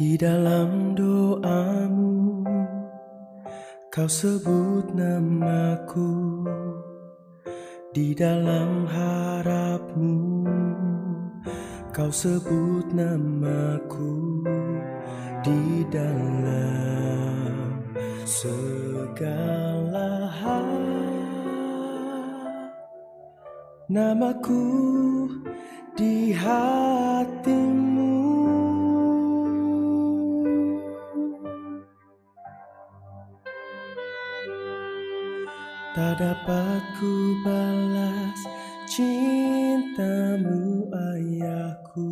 Di dalam doamu. Kau sebut namaku Di dalam harapmu. Kau sebut namaku Di dalam segala hal. Namaku di hatimu Tak dapat ku balas cintamu ayahku.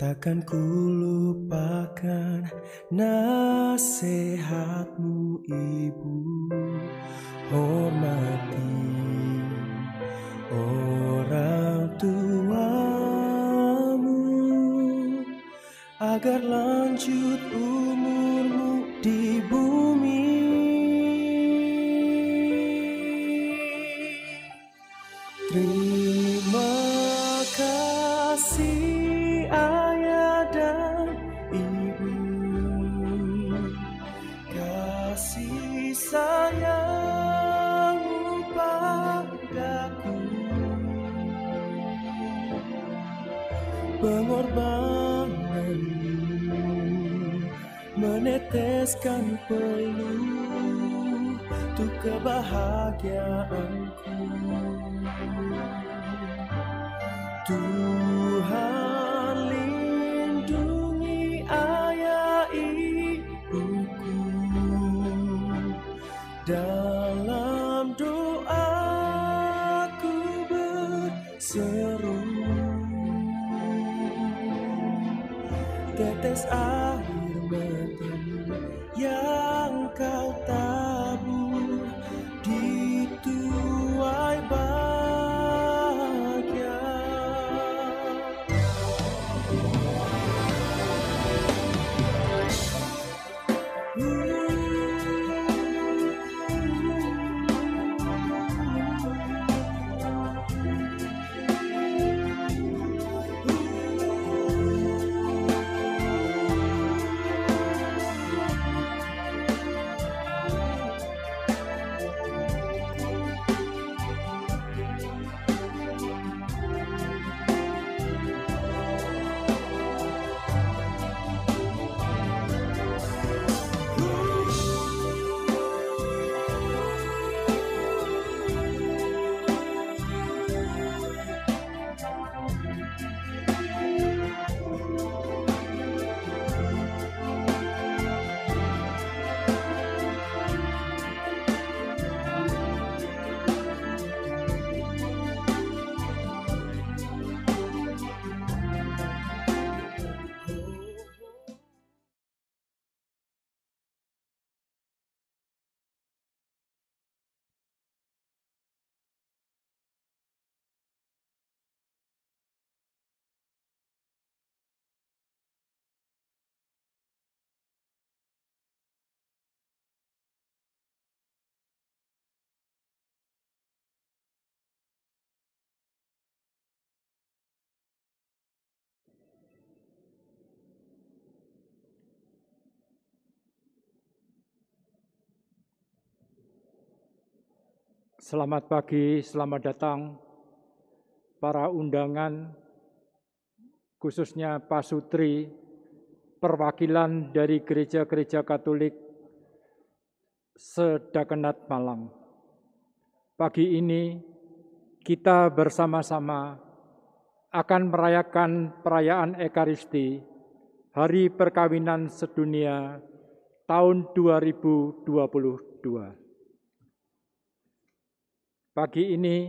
Takkan ku lupakan nasihatmu ibu. Hormati orang tuamu Agar lanjut umurmu di meneteskan peluh Untuk kebahagiaanku. Tuhan lindungi ayah ibuku Dalam doaku berseru Tetes air Selamat pagi, selamat datang para undangan, khususnya Pak Sutri, perwakilan dari gereja-gereja Katolik Sedakenat Malang. Pagi ini kita bersama-sama akan merayakan perayaan Ekaristi, Hari Perkawinan Sedunia tahun 2022. Pagi ini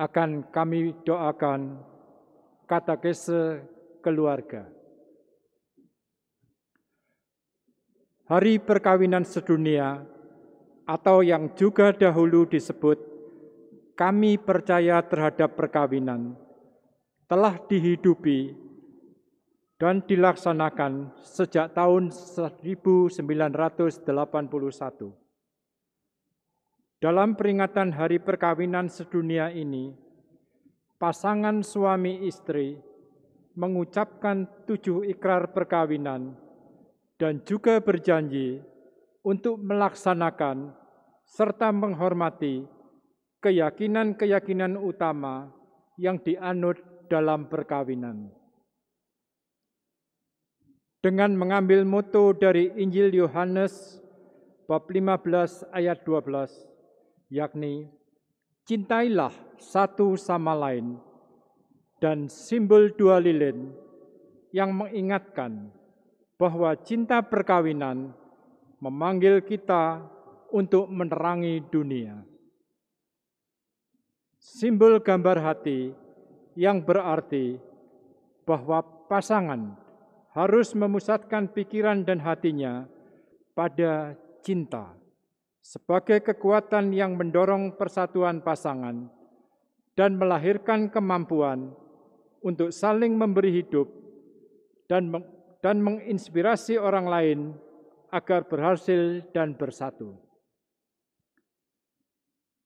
akan kami doakan katekese keluarga. Hari perkawinan sedunia atau yang juga dahulu disebut kami percaya terhadap perkawinan telah dihidupi dan dilaksanakan sejak tahun 1981. Dalam peringatan hari perkawinan sedunia ini, pasangan suami istri mengucapkan tujuh ikrar perkawinan dan juga berjanji untuk melaksanakan serta menghormati keyakinan-keyakinan utama yang dianut dalam perkawinan. Dengan mengambil moto dari Injil Yohanes bab 15 ayat 12, yakni cintailah satu sama lain dan simbol dua lilin yang mengingatkan bahwa cinta perkawinan memanggil kita untuk menerangi dunia. Simbol gambar hati yang berarti bahwa pasangan harus memusatkan pikiran dan hatinya pada cinta sebagai kekuatan yang mendorong persatuan pasangan dan melahirkan kemampuan untuk saling memberi hidup dan dan menginspirasi orang lain agar berhasil dan bersatu.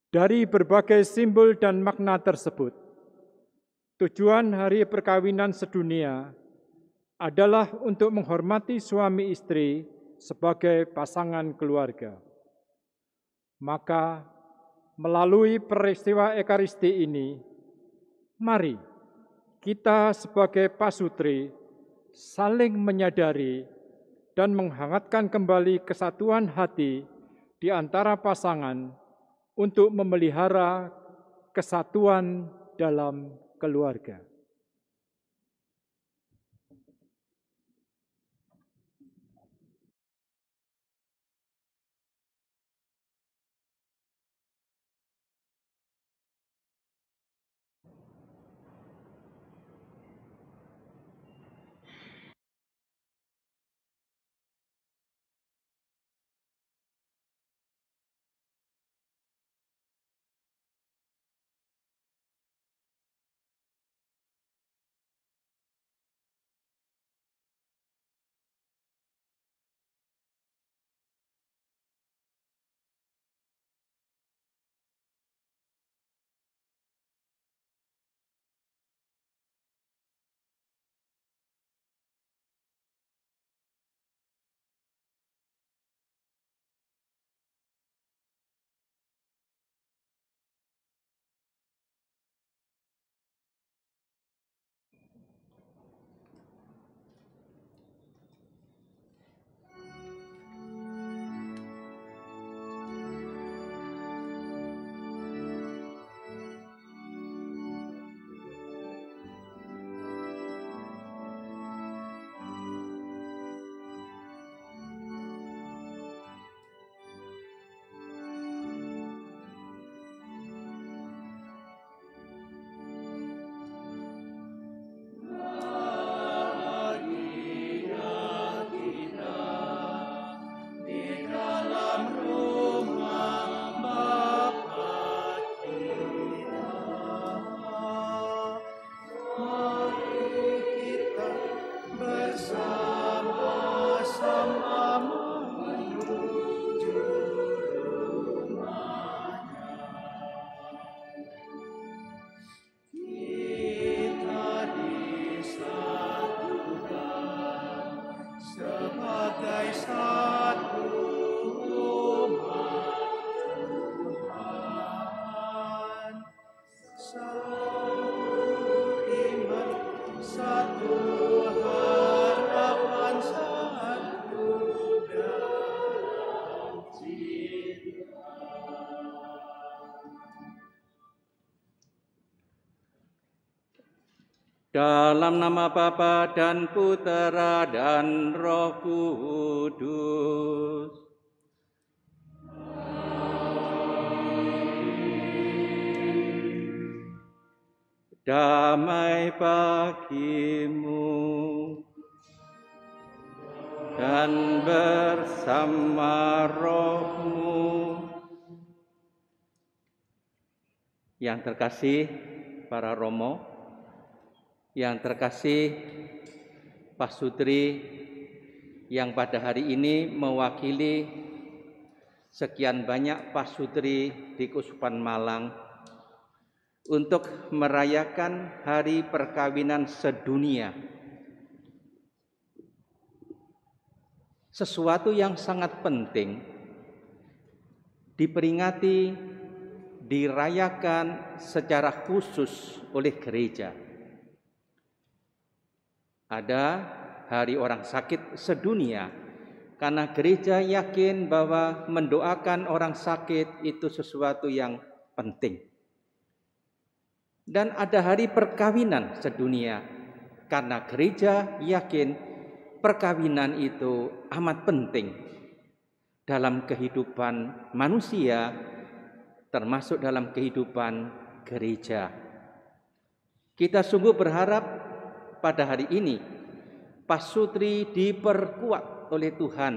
Dari berbagai simbol dan makna tersebut, tujuan hari perkawinan sedunia adalah untuk menghormati suami istri sebagai pasangan keluarga. Maka melalui peristiwa Ekaristi ini, mari kita sebagai pasutri saling menyadari dan menghangatkan kembali kesatuan hati di antara pasangan untuk memelihara kesatuan dalam keluarga. Dalam nama Bapa dan Putera dan Roh Kudus. Damai bagimu dan bersama rohmu. Yang terkasih para romo, yang terkasih Pak Sutri yang pada hari ini mewakili sekian banyak Pak Sutri di Kusupan Malang untuk merayakan hari perkawinan sedunia. Sesuatu yang sangat penting diperingati, dirayakan secara khusus oleh gereja. Ada hari orang sakit sedunia karena gereja yakin bahwa mendoakan orang sakit itu sesuatu yang penting. Dan ada hari perkawinan sedunia karena gereja yakin perkawinan itu amat penting dalam kehidupan manusia termasuk dalam kehidupan gereja. Kita sungguh berharap pada hari ini pasutri diperkuat oleh Tuhan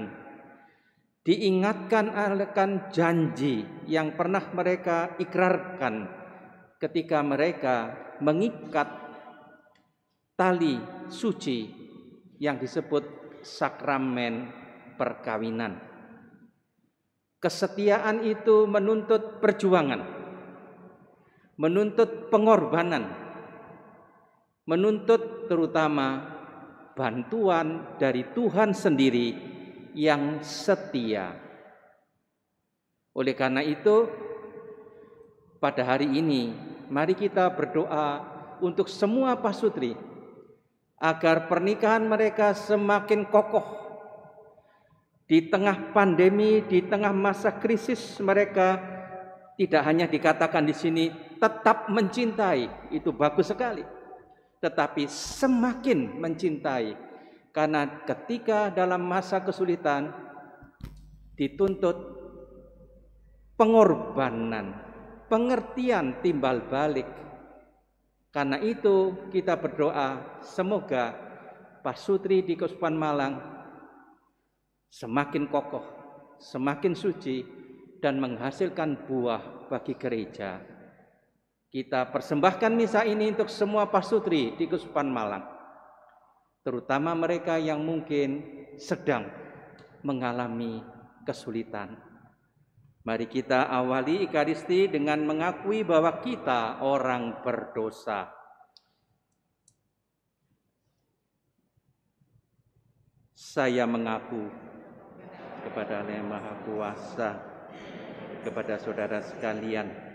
diingatkan akan janji yang pernah mereka ikrarkan ketika mereka mengikat tali suci yang disebut sakramen perkawinan. Kesetiaan itu menuntut perjuangan, menuntut pengorbanan, menuntut terutama bantuan dari Tuhan sendiri yang setia. Oleh karena itu, pada hari ini, mari kita berdoa untuk semua pasutri agar pernikahan mereka semakin kokoh di tengah pandemi, di tengah masa krisis mereka tidak hanya dikatakan di sini tetap mencintai, itu bagus sekali. Tetapi semakin mencintai karena ketika dalam masa kesulitan dituntut pengorbanan pengertian timbal balik. Karena itu kita berdoa semoga Pasutri di Kesupan Malang semakin kokoh, semakin suci dan menghasilkan buah bagi gereja. Kita persembahkan misa ini untuk semua pasutri di Kesupan Malang. Terutama mereka yang mungkin sedang mengalami kesulitan. Mari kita awali Ikaristi dengan mengakui bahwa kita orang berdosa. Saya mengaku kepada Allah Maha Kuasa, kepada saudara sekalian,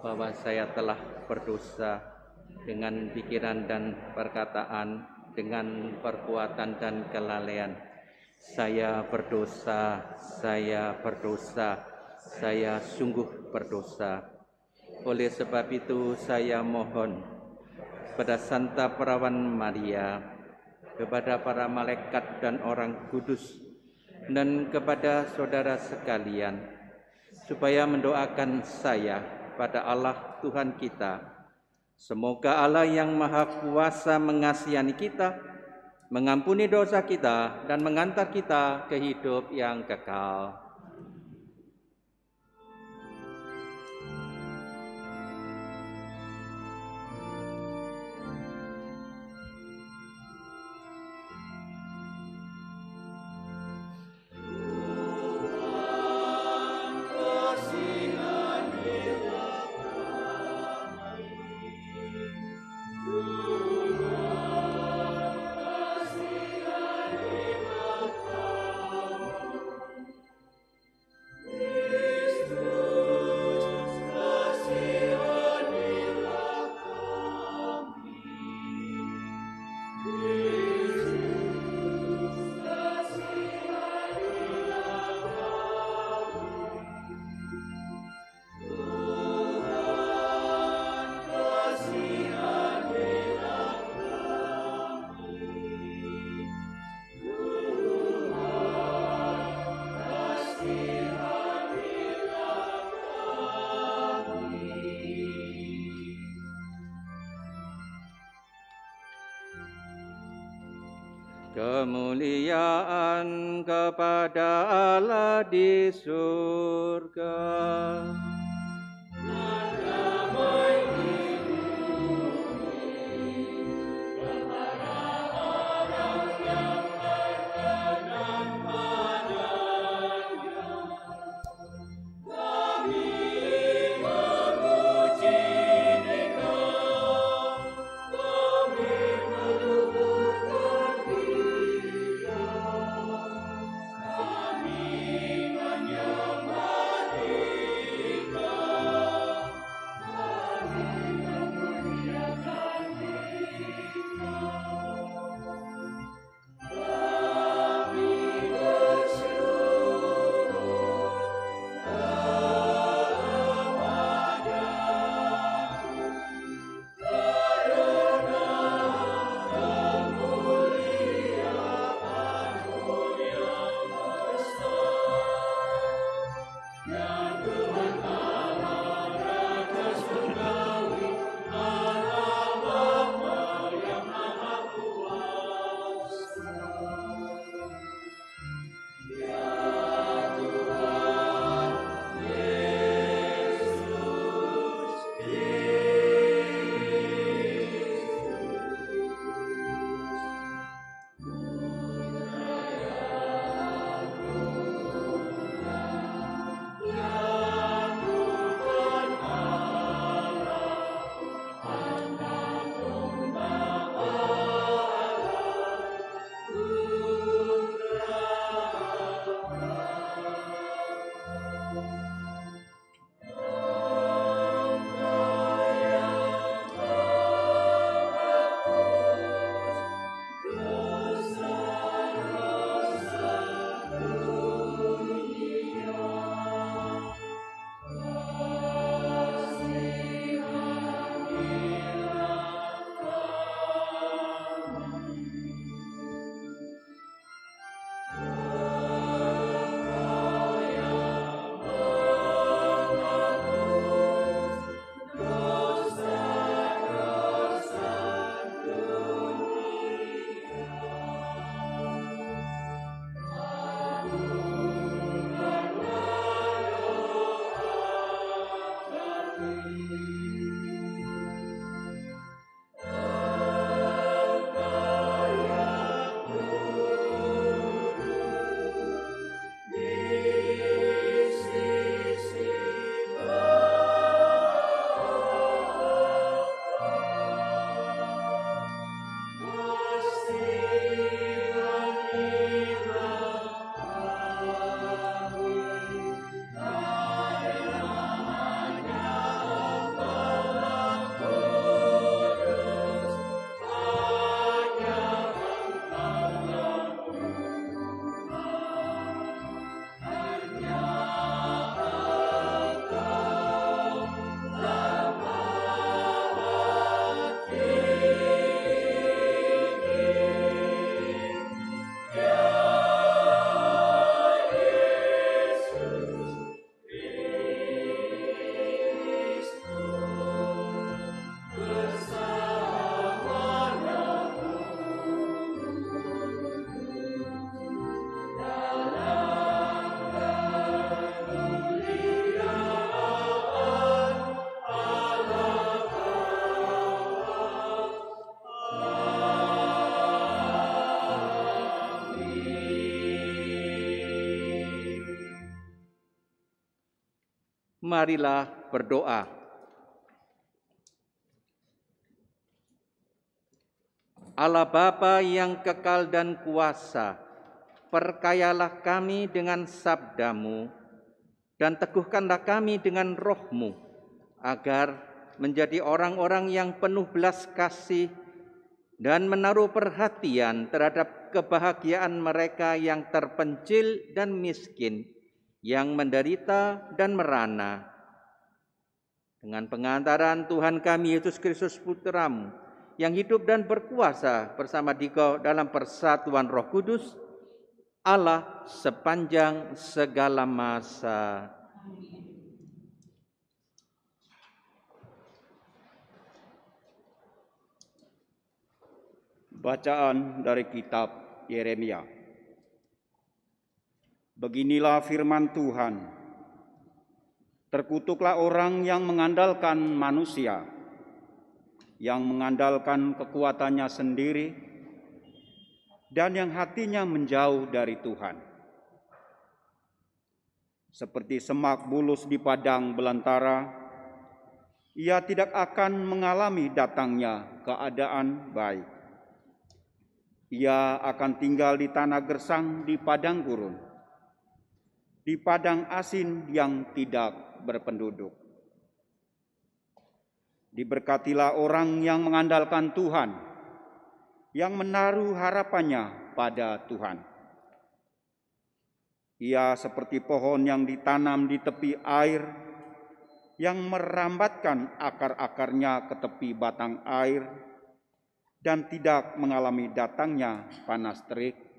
bahwa saya telah berdosa dengan pikiran dan perkataan, dengan perbuatan dan kelalaian. Saya berdosa, saya berdosa saya sungguh berdosa. Oleh sebab itu saya mohon kepada Santa Perawan Maria, kepada para malaikat dan orang kudus, dan kepada saudara sekalian, supaya mendoakan saya pada Allah Tuhan kita. Semoga Allah yang Maha Kuasa mengasihani kita, mengampuni dosa kita, dan mengantar kita ke hidup yang kekal. Marilah berdoa. Allah Bapa yang kekal dan kuasa, perkayalah kami dengan sabdamu dan teguhkanlah kami dengan rohmu agar menjadi orang-orang yang penuh belas kasih dan menaruh perhatian terhadap kebahagiaan mereka yang terpencil dan miskin, yang menderita dan merana. Dengan pengantaran Tuhan kami Yesus Kristus Putramu, yang hidup dan berkuasa bersama Dikau dalam persatuan Roh Kudus, Allah sepanjang segala masa. Bacaan dari kitab Yeremia. Beginilah firman Tuhan. Terkutuklah orang yang mengandalkan manusia, yang mengandalkan kekuatannya sendiri, dan yang hatinya menjauh dari Tuhan. Seperti semak bulus di padang belantara, ia tidak akan mengalami datangnya keadaan baik. Ia akan tinggal di tanah gersang di padang gurun, di padang asin yang tidak berpenduduk. Diberkatilah orang yang mengandalkan Tuhan, yang menaruh harapannya pada Tuhan. Ia seperti pohon yang ditanam di tepi air, yang merambatkan akar-akarnya ke tepi batang air, dan tidak mengalami datangnya panas terik.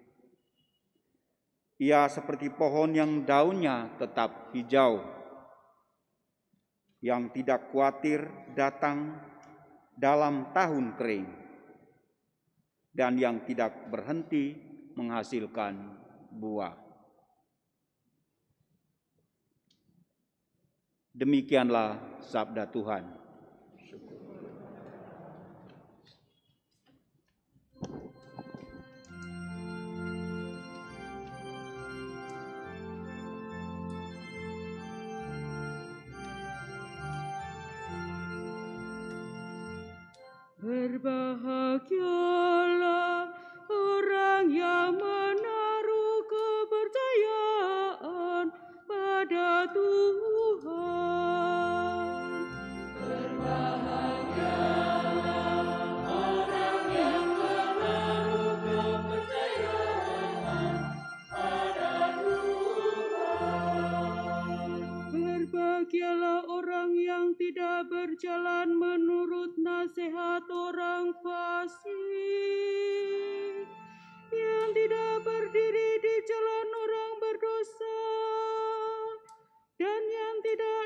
Ia seperti pohon yang daunnya tetap hijau, yang tidak khawatir datang dalam tahun kering dan yang tidak berhenti menghasilkan buah. Demikianlah sabda Tuhan. Berbahagialah orang yang menaruh kepercayaan pada Tuhan. Berbahagialah orang yang menaruh kepercayaan pada Tuhan. Berbahagialah orang yang tidak berjalan menurut nasihat orang fasik, yang tidak berdiri di jalan orang berdosa, dan yang tidak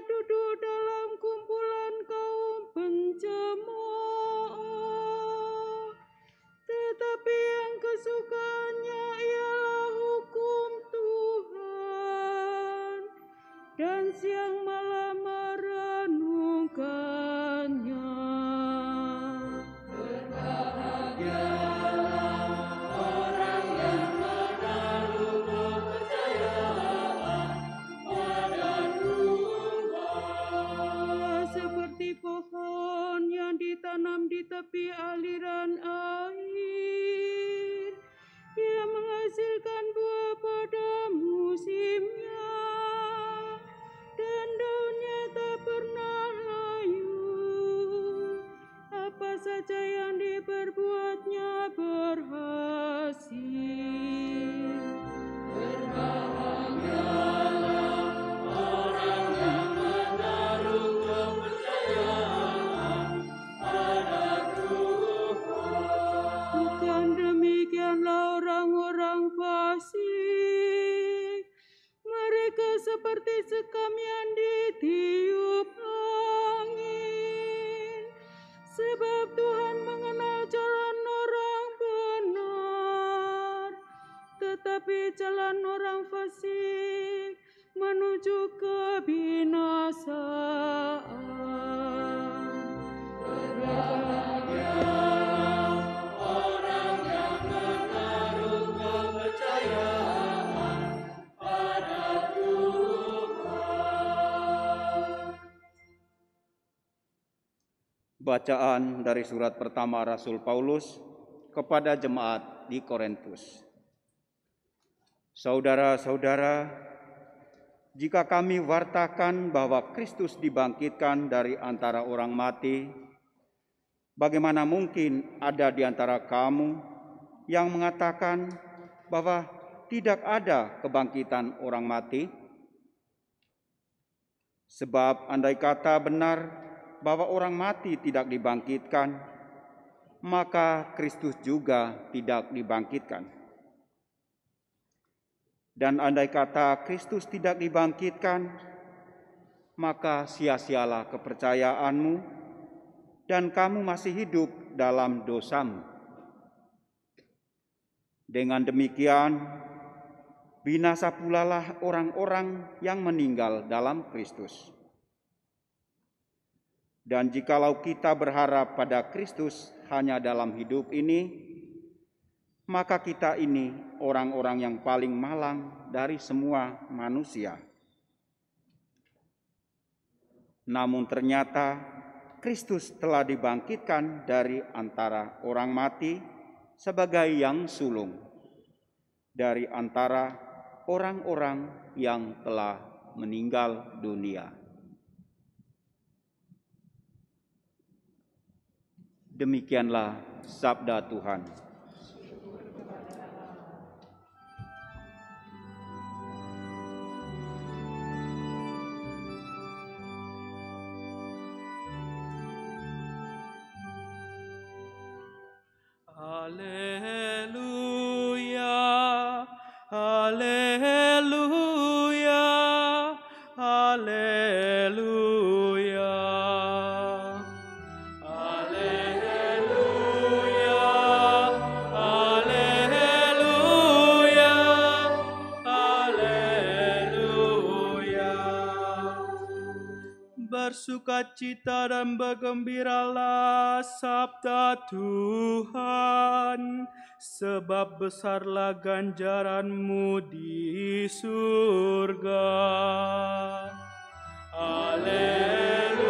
Bacaan dari surat pertama Rasul Paulus kepada jemaat di Korintus. Saudara-saudara, jika kami wartakan bahwa Kristus dibangkitkan dari antara orang mati, bagaimana mungkin ada di antara kamu yang mengatakan bahwa tidak ada kebangkitan orang mati? Sebab andai kata benar bahwa orang mati tidak dibangkitkan, maka Kristus juga tidak dibangkitkan. Dan andai kata Kristus tidak dibangkitkan, maka sia-sialah kepercayaanmu dan kamu masih hidup dalam dosamu. Dengan demikian, binasa pulalah orang-orang yang meninggal dalam Kristus. Dan jikalau kita berharap pada Kristus hanya dalam hidup ini, maka kita ini orang-orang yang paling malang dari semua manusia. Namun ternyata Kristus telah dibangkitkan dari antara orang mati sebagai yang sulung dari antara orang-orang yang telah meninggal dunia. Demikianlah sabda Tuhan. Bersukacita dan bergembiralah sabda Tuhan, sebab besarlah ganjaranmu di surga. Haleluya,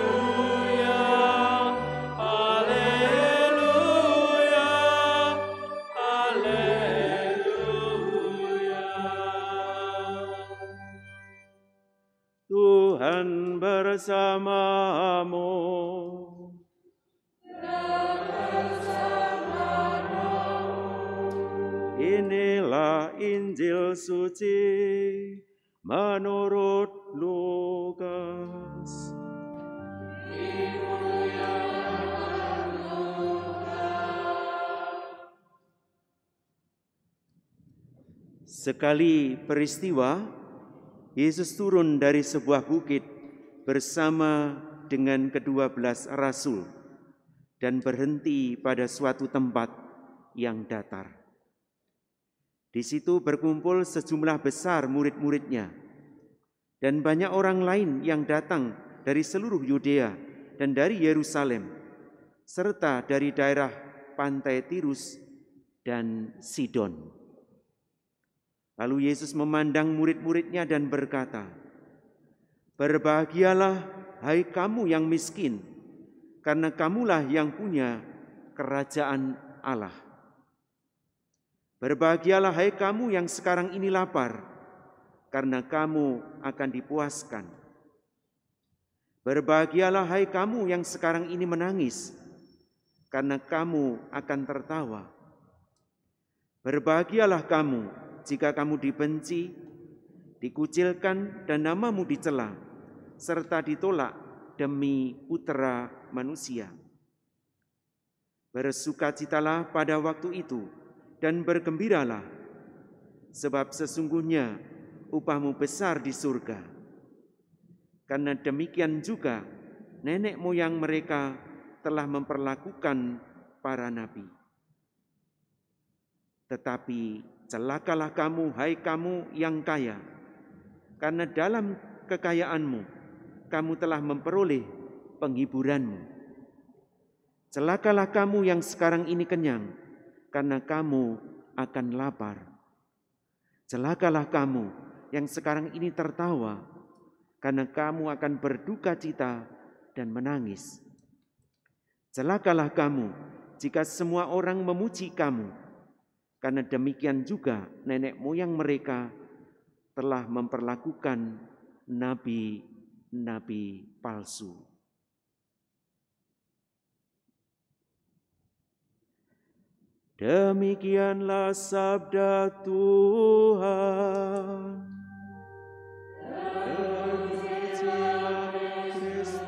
Bersamamu. Inilah Injil suci menurut Lukas. Sekali peristiwa, Yesus turun dari sebuah bukit bersama dengan kedua belas rasul dan berhenti pada suatu tempat yang datar. Di situ berkumpul sejumlah besar murid-muridnya dan banyak orang lain yang datang dari seluruh Yudea dan dari Yerusalem serta dari daerah pantai Tirus dan Sidon. Lalu Yesus memandang murid-muridnya dan berkata, Berbahagialah hai kamu yang miskin, karena kamulah yang punya kerajaan Allah. Berbahagialah hai kamu yang sekarang ini lapar, karena kamu akan dipuaskan. Berbahagialah hai kamu yang sekarang ini menangis, karena kamu akan tertawa. Berbahagialah kamu jika kamu dibenci, dikucilkan, dan namamu dicela, serta ditolak demi putra manusia. Bersukacitalah pada waktu itu dan bergembiralah, sebab sesungguhnya upahmu besar di surga. Karena demikian juga nenek moyang mereka telah memperlakukan para nabi. Tetapi Celakalah kamu, hai kamu yang kaya, karena dalam kekayaanmu kamu telah memperoleh penghiburanmu. Celakalah kamu yang sekarang ini kenyang, karena kamu akan lapar. Celakalah kamu yang sekarang ini tertawa, karena kamu akan berduka cita dan menangis. Celakalah kamu jika semua orang memuji kamu, karena demikian juga nenek moyang mereka telah memperlakukan nabi-nabi palsu. Demikianlah sabda Tuhan. Terpujilah Kristus.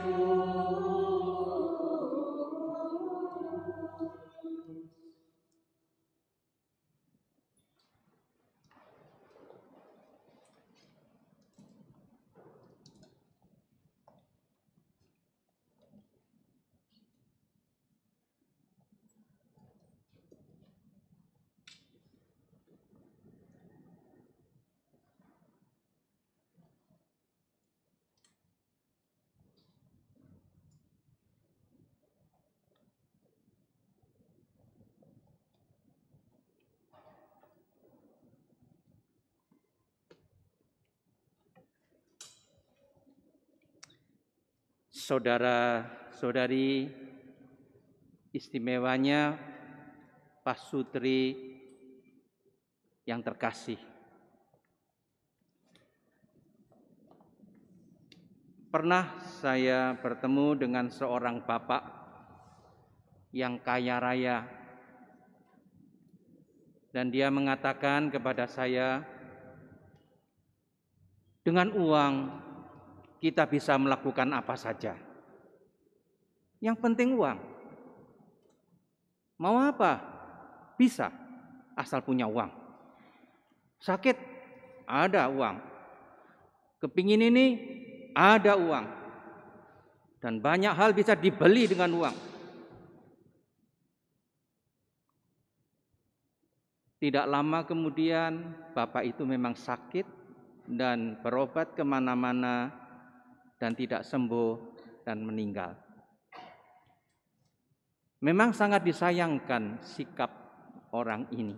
Saudara-saudari istimewanya pasutri yang terkasih. Pernah saya bertemu dengan seorang bapak yang kaya raya dan dia mengatakan kepada saya dengan uang kita bisa melakukan apa saja. Yang penting uang. Mau apa? Bisa, asal punya uang. Sakit, ada uang. Kepingin ini, ada uang. Dan banyak hal bisa dibeli dengan uang. Tidak lama kemudian, bapak itu memang sakit dan berobat ke mana-mana dan tidak sembuh dan meninggal. Memang sangat disayangkan sikap orang ini.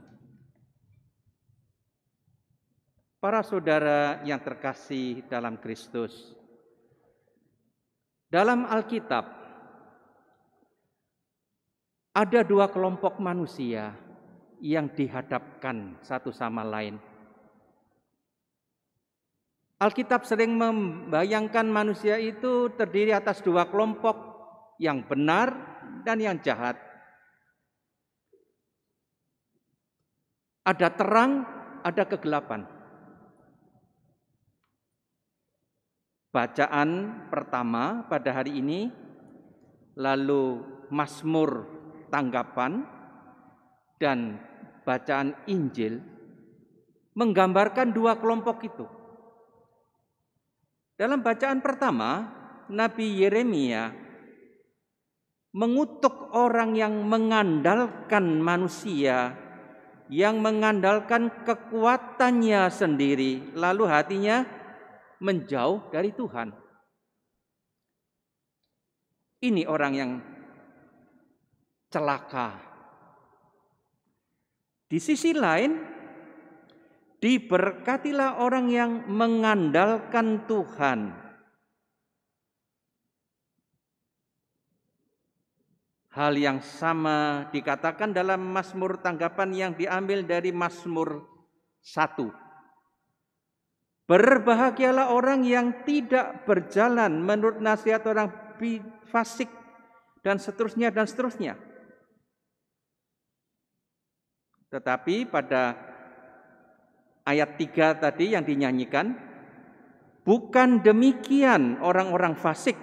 Para saudara yang terkasih dalam Kristus, dalam Alkitab ada dua kelompok manusia yang dihadapkan satu sama lain Alkitab sering membayangkan manusia itu terdiri atas dua kelompok, yang benar dan yang jahat. Ada terang, ada kegelapan. Bacaan pertama pada hari ini, lalu Mazmur tanggapan, dan bacaan Injil menggambarkan dua kelompok itu. Dalam bacaan pertama, Nabi Yeremia mengutuk orang yang mengandalkan manusia, yang mengandalkan kekuatannya sendiri, lalu hatinya menjauh dari Tuhan. Ini orang yang celaka. Di sisi lain, Diberkatilah orang yang mengandalkan Tuhan. Hal yang sama dikatakan dalam Mazmur tanggapan yang diambil dari Mazmur 1. Berbahagialah orang yang tidak berjalan menurut nasihat orang fasik dan seterusnya dan seterusnya. Tetapi pada ayat 3 tadi yang dinyanyikan, bukan demikian orang-orang fasik.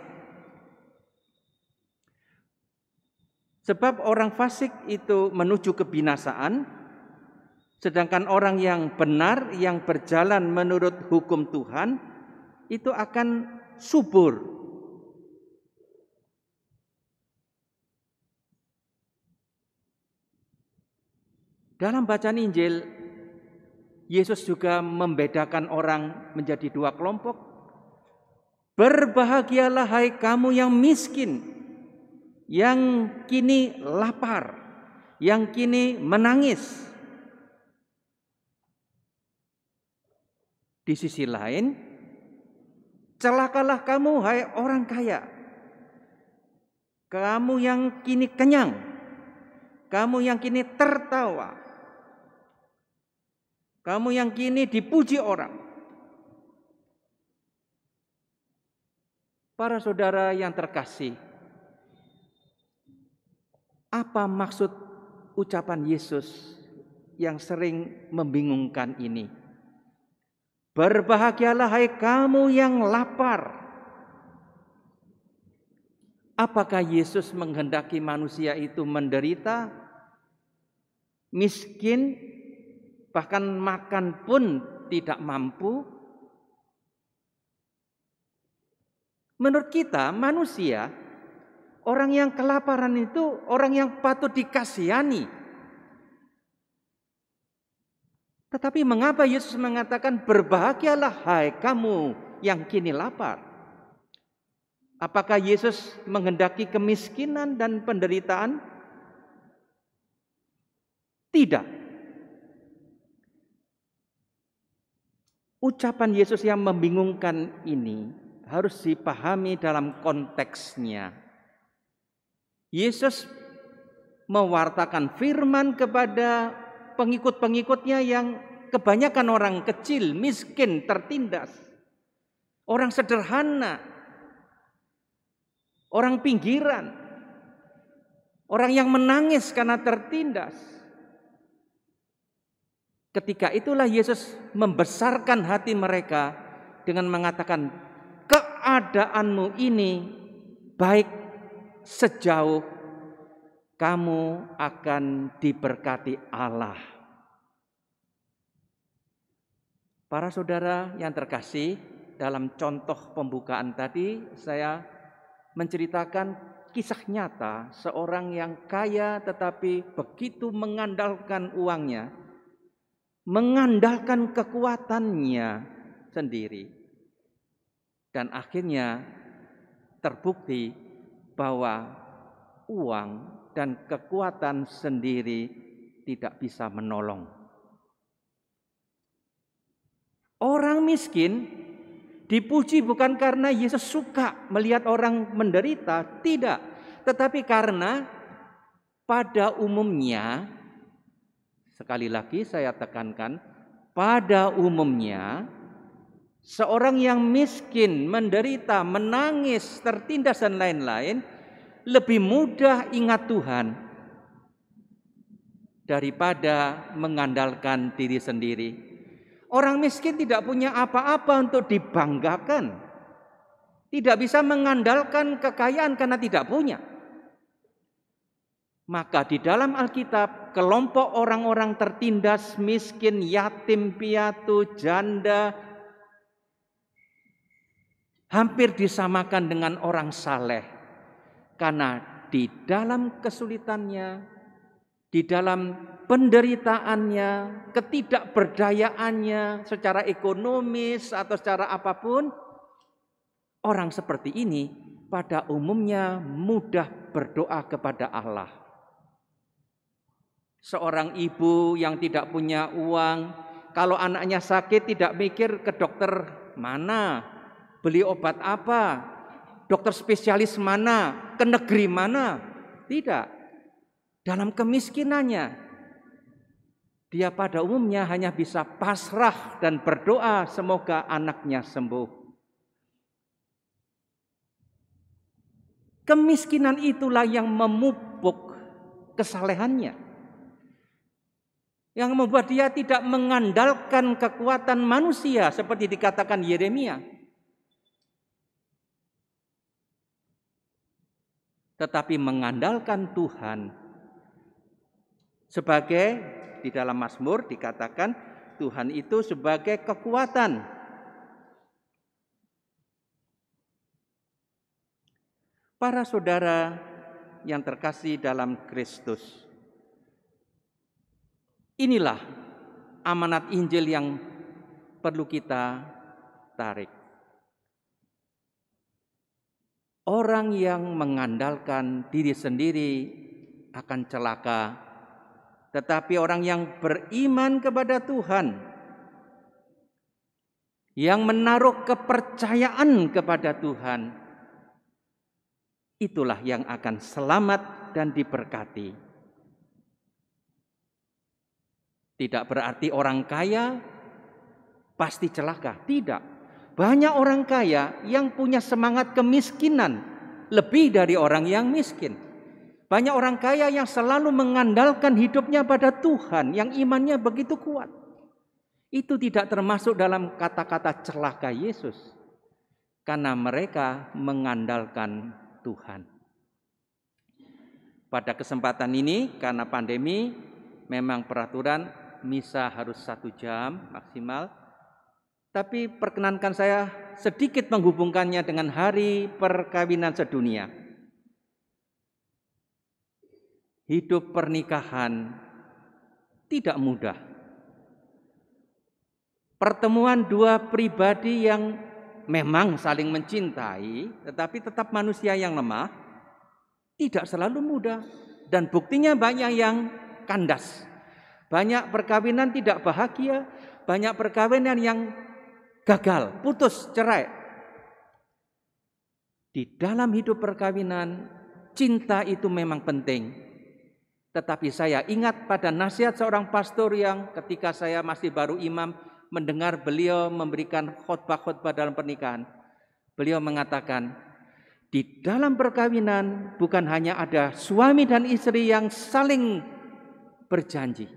Sebab orang fasik itu menuju kebinasaan, sedangkan orang yang benar, yang berjalan menurut hukum Tuhan, itu akan subur. Dalam bacaan Injil, Yesus juga membedakan orang menjadi dua kelompok. Berbahagialah hai kamu yang miskin, yang kini lapar, yang kini menangis. Di sisi lain, celakalah kamu hai orang kaya. Kamu yang kini kenyang, kamu yang kini tertawa, kamu yang kini dipuji orang. Para saudara yang terkasih, apa maksud ucapan Yesus yang sering membingungkan ini? Berbahagialah hai kamu yang lapar. Apakah Yesus menghendaki manusia itu menderita, miskin, bahkan makan pun tidak mampu? Menurut kita, manusia, orang yang kelaparan itu orang yang patut dikasihani. Tetapi mengapa Yesus mengatakan berbahagialah hai kamu yang kini lapar? Apakah Yesus menghendaki kemiskinan dan penderitaan? Tidak. Ucapan Yesus yang membingungkan ini harus dipahami dalam konteksnya. Yesus mewartakan firman kepada pengikut-pengikutnya yang kebanyakan orang kecil, miskin, tertindas. Orang sederhana, orang pinggiran, orang yang menangis karena tertindas. Ketika itulah Yesus membesarkan hati mereka dengan mengatakan, "Keadaanmu ini baik sejauh kamu akan diberkati Allah." Para saudara yang terkasih, dalam contoh pembukaan tadi saya menceritakan kisah nyata seorang yang kaya tetapi begitu mengandalkan uangnya, mengandalkan kekuatannya sendiri. Dan akhirnya terbukti bahwa uang dan kekuatan sendiri tidak bisa menolong. Orang miskin dipuji bukan karena Yesus suka melihat orang menderita, tidak, tetapi karena pada umumnya, sekali lagi saya tekankan, pada umumnya seorang yang miskin, menderita, menangis, tertindas, dan lain-lain lebih mudah ingat Tuhan daripada mengandalkan diri sendiri. Orang miskin tidak punya apa-apa untuk dibanggakan. Tidak bisa mengandalkan kekayaan karena tidak punya. Maka di dalam Alkitab, kelompok orang-orang tertindas, miskin, yatim, piatu, janda, hampir disamakan dengan orang saleh. Karena di dalam kesulitannya, di dalam penderitaannya, ketidakberdayaannya secara ekonomis atau secara apa pun, orang seperti ini pada umumnya mudah berdoa kepada Allah. Seorang ibu yang tidak punya uang, kalau anaknya sakit tidak mikir ke dokter mana, beli obat apa, dokter spesialis mana, ke negeri mana. Tidak. Dalam kemiskinannya, dia pada umumnya hanya bisa pasrah dan berdoa semoga anaknya sembuh. Kemiskinan itulah yang memupuk kesalehannya. Yang membuat dia tidak mengandalkan kekuatan manusia seperti dikatakan Yeremia. Tetapi mengandalkan Tuhan sebagai di dalam Mazmur dikatakan Tuhan itu sebagai kekuatan. Para saudara yang terkasih dalam Kristus. Inilah amanat Injil yang perlu kita tarik. Orang yang mengandalkan diri sendiri akan celaka tetapi orang yang beriman kepada Tuhan, yang menaruh kepercayaan kepada Tuhan, itulah yang akan selamat dan diberkati. Tidak berarti orang kaya pasti celaka, tidak. Banyak orang kaya yang punya semangat kemiskinan lebih dari orang yang miskin. Banyak orang kaya yang selalu mengandalkan hidupnya pada Tuhan, yang imannya begitu kuat. Itu tidak termasuk dalam kata-kata celaka Yesus, karena mereka mengandalkan Tuhan. Pada kesempatan ini, karena pandemi, memang peraturan misa harus satu jam maksimal. Tapi perkenankan saya sedikit menghubungkannya dengan hari perkawinan sedunia. Hidup pernikahan tidak mudah. Pertemuan dua pribadi yang memang saling mencintai, tetapi tetap manusia yang lemah, tidak selalu mudah. Dan buktinya banyak yang kandas. Banyak perkawinan tidak bahagia, banyak perkawinan yang gagal, putus, cerai. Di dalam hidup perkawinan, cinta itu memang penting. Tetapi saya ingat pada nasihat seorang pastor yang ketika saya masih baru imam, mendengar beliau memberikan khotbah-khotbah dalam pernikahan. Beliau mengatakan, di dalam perkawinan bukan hanya ada suami dan istri yang saling berjanji.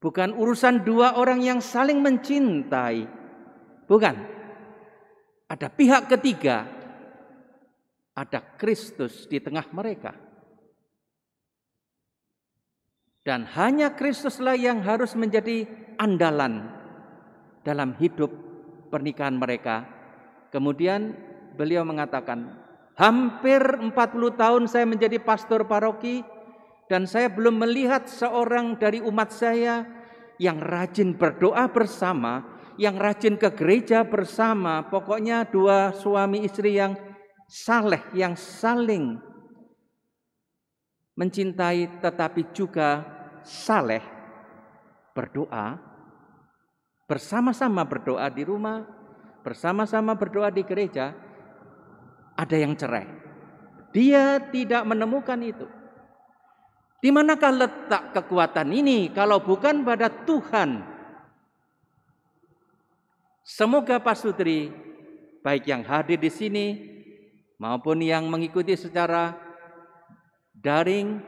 Bukan urusan dua orang yang saling mencintai. Bukan. Ada pihak ketiga. Ada Kristus di tengah mereka. Dan hanya Kristuslah yang harus menjadi andalan dalam hidup pernikahan mereka. Kemudian beliau mengatakan, hampir 40 tahun saya menjadi pastor paroki dan saya belum melihat seorang dari umat saya yang rajin berdoa bersama, yang rajin ke gereja bersama, pokoknya dua suami istri yang saleh, yang saling mencintai tetapi juga saleh berdoa bersama-sama berdoa di rumah, bersama-sama berdoa di gereja, ada yang cerai. Dia tidak menemukan itu. Di manakah letak kekuatan ini kalau bukan pada Tuhan? Semoga Pak Sutri, baik yang hadir di sini maupun yang mengikuti secara daring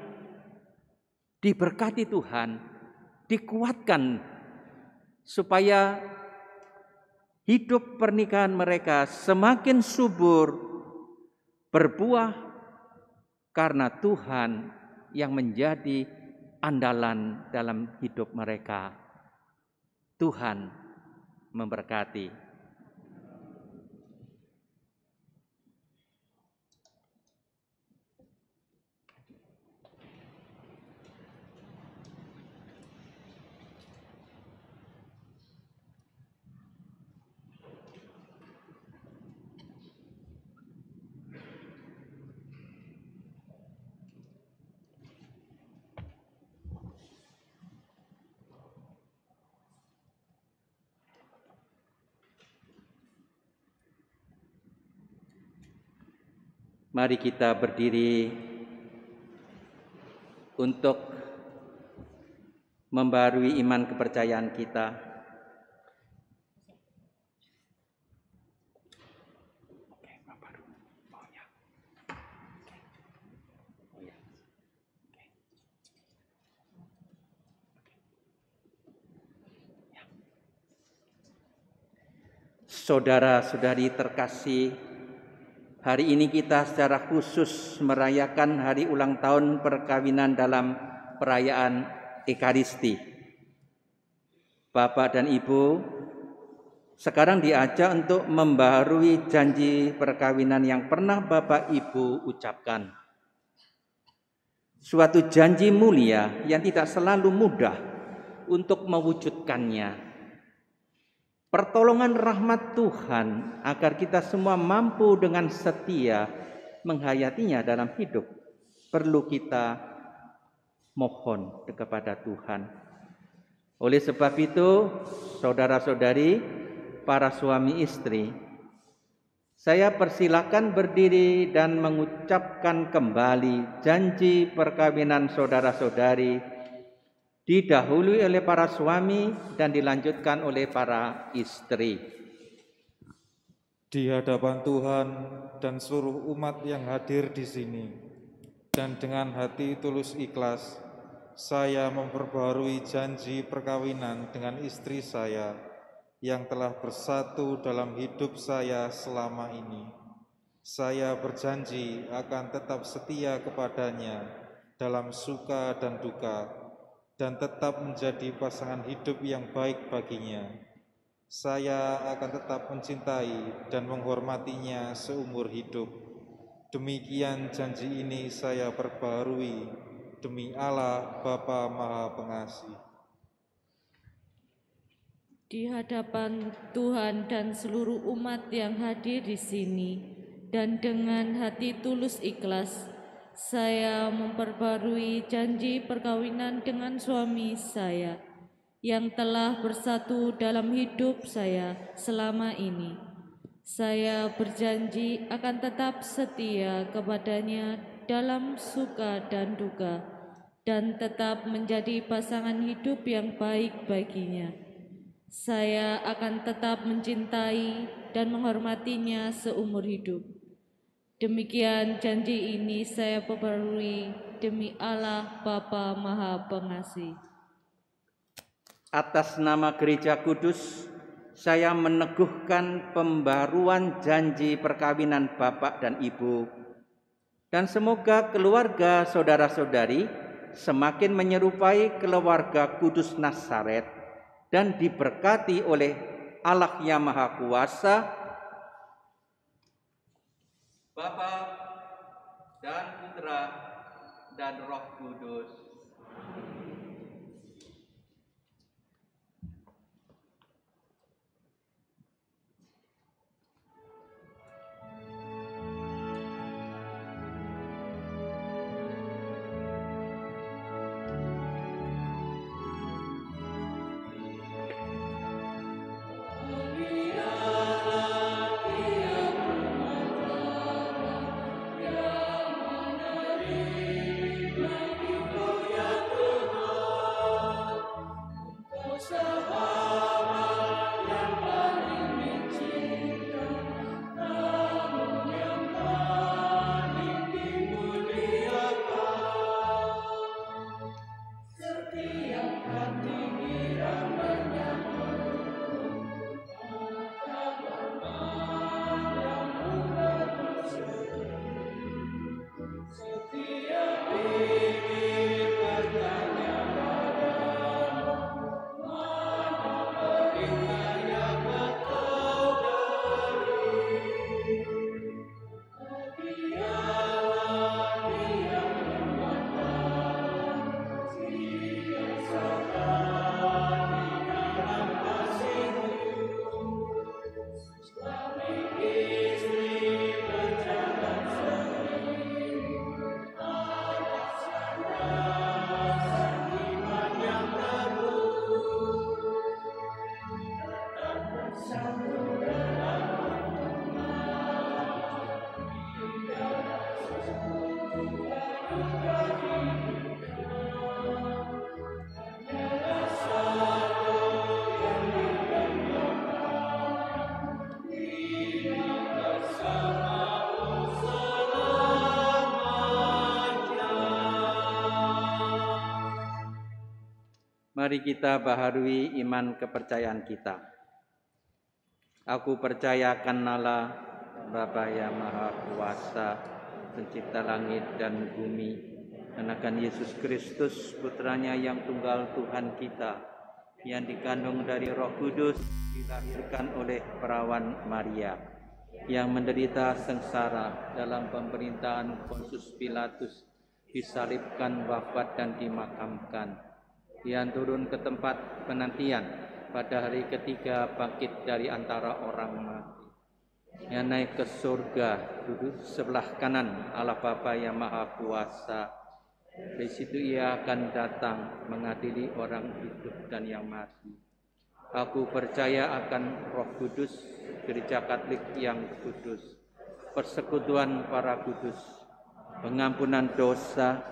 diberkati Tuhan, dikuatkan supaya hidup pernikahan mereka semakin subur, berbuah karena Tuhan yang menjadi andalan dalam hidup mereka. Tuhan memberkati. Mari kita berdiri untuk membarui iman kepercayaan kita. Saudara-saudari terkasih Hari ini kita secara khusus merayakan hari ulang tahun perkawinan dalam perayaan Ekaristi. Bapak dan Ibu sekarang diajak untuk membarui janji perkawinan yang pernah Bapak Ibu ucapkan. Suatu janji mulia yang tidak selalu mudah untuk mewujudkannya pertolongan rahmat Tuhan agar kita semua mampu dengan setia menghayatinya dalam hidup perlu kita mohon kepada Tuhan. Oleh sebab itu, saudara-saudari, para suami istri, Saya persilakan berdiri dan mengucapkan kembali janji perkawinan saudara-saudari didahului oleh para suami dan dilanjutkan oleh para istri. Di hadapan Tuhan dan seluruh umat yang hadir di sini, dan dengan hati tulus ikhlas, saya memperbarui janji perkawinan dengan istri saya yang telah bersatu dalam hidup saya selama ini. Saya berjanji akan tetap setia kepadanya dalam suka dan duka, dan tetap menjadi pasangan hidup yang baik baginya. Saya akan tetap mencintai dan menghormatinya seumur hidup. Demikian janji ini saya perbarui demi Allah Bapa Maha Pengasih. Di hadapan Tuhan dan seluruh umat yang hadir di sini, dan dengan hati tulus ikhlas, saya memperbarui janji perkawinan dengan suami saya yang telah bersatu dalam hidup saya selama ini. Saya berjanji akan tetap setia kepadanya dalam suka dan duka, dan tetap menjadi pasangan hidup yang baik baginya. Saya akan tetap mencintai dan menghormatinya seumur hidup. Demikian janji ini saya perbarui demi Allah Bapa Maha Pengasih. Atas nama Gereja Kudus, saya meneguhkan pembaruan janji perkawinan Bapak dan Ibu. Dan semoga keluarga saudara-saudari semakin menyerupai keluarga Kudus Nazaret dan diberkati oleh Allah yang Maha Kuasa, Bapa dan Putra dan Roh Kudus. Mari kita baharui iman kepercayaan kita. Aku percayakan Allah, Bapa yang Maha Kuasa, pencipta langit dan bumi, dan akan Yesus Kristus, putranya yang tunggal Tuhan kita, yang dikandung dari roh kudus, dilahirkan oleh perawan Maria, yang menderita sengsara dalam pemerintahan Pontius Pilatus, disalibkan, wafat, dan dimakamkan yang turun ke tempat penantian pada hari ketiga bangkit dari antara orang mati. Yang naik ke surga, duduk sebelah kanan Allah Bapa yang Maha Kuasa. Di situ ia akan datang mengadili orang hidup dan yang mati. Aku percaya akan Roh Kudus, Gereja Katolik yang kudus, persekutuan para kudus, pengampunan dosa,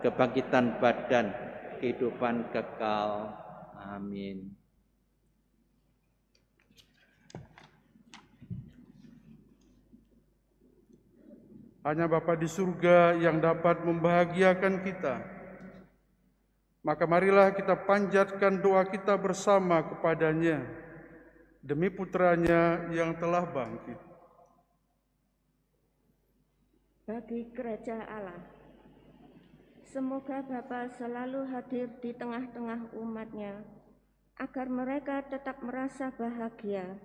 kebangkitan badan, kehidupan kekal. Amin. Hanya Bapa di surga yang dapat membahagiakan kita. Maka marilah kita panjatkan doa kita bersama kepadanya demi putranya yang telah bangkit. Bagi gereja Allah, semoga Bapa selalu hadir di tengah-tengah umatnya, agar mereka tetap merasa bahagia,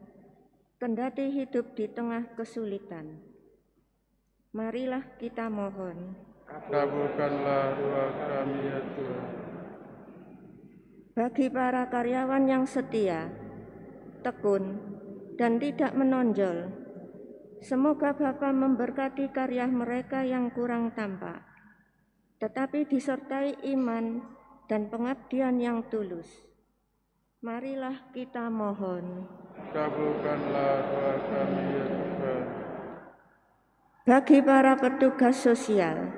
kendati hidup di tengah kesulitan. Marilah kita mohon. Kabulkanlah doa kami ya Tuhan. Bagi para karyawan yang setia, tekun, dan tidak menonjol, semoga Bapa memberkati karya mereka yang kurang tampak, tetapi disertai iman dan pengabdian yang tulus. Marilah kita mohon. Kabulkanlah doa kami ya Tuhan. Bagi para petugas sosial,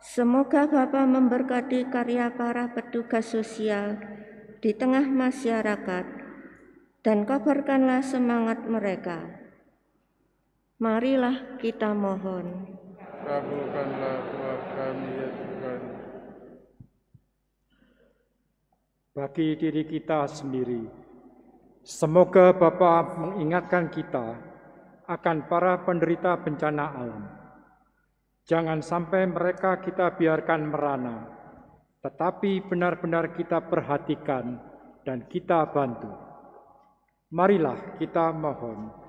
semoga Bapa memberkati karya para petugas sosial di tengah masyarakat dan kabarkanlah semangat mereka. Marilah kita mohon. Kabulkanlah doa kami ya Tuhan. bagi diri kita sendiri. Semoga Bapa mengingatkan kita akan para penderita bencana alam. Jangan sampai mereka kita biarkan merana, tetapi benar-benar kita perhatikan dan kita bantu. Marilah kita mohon.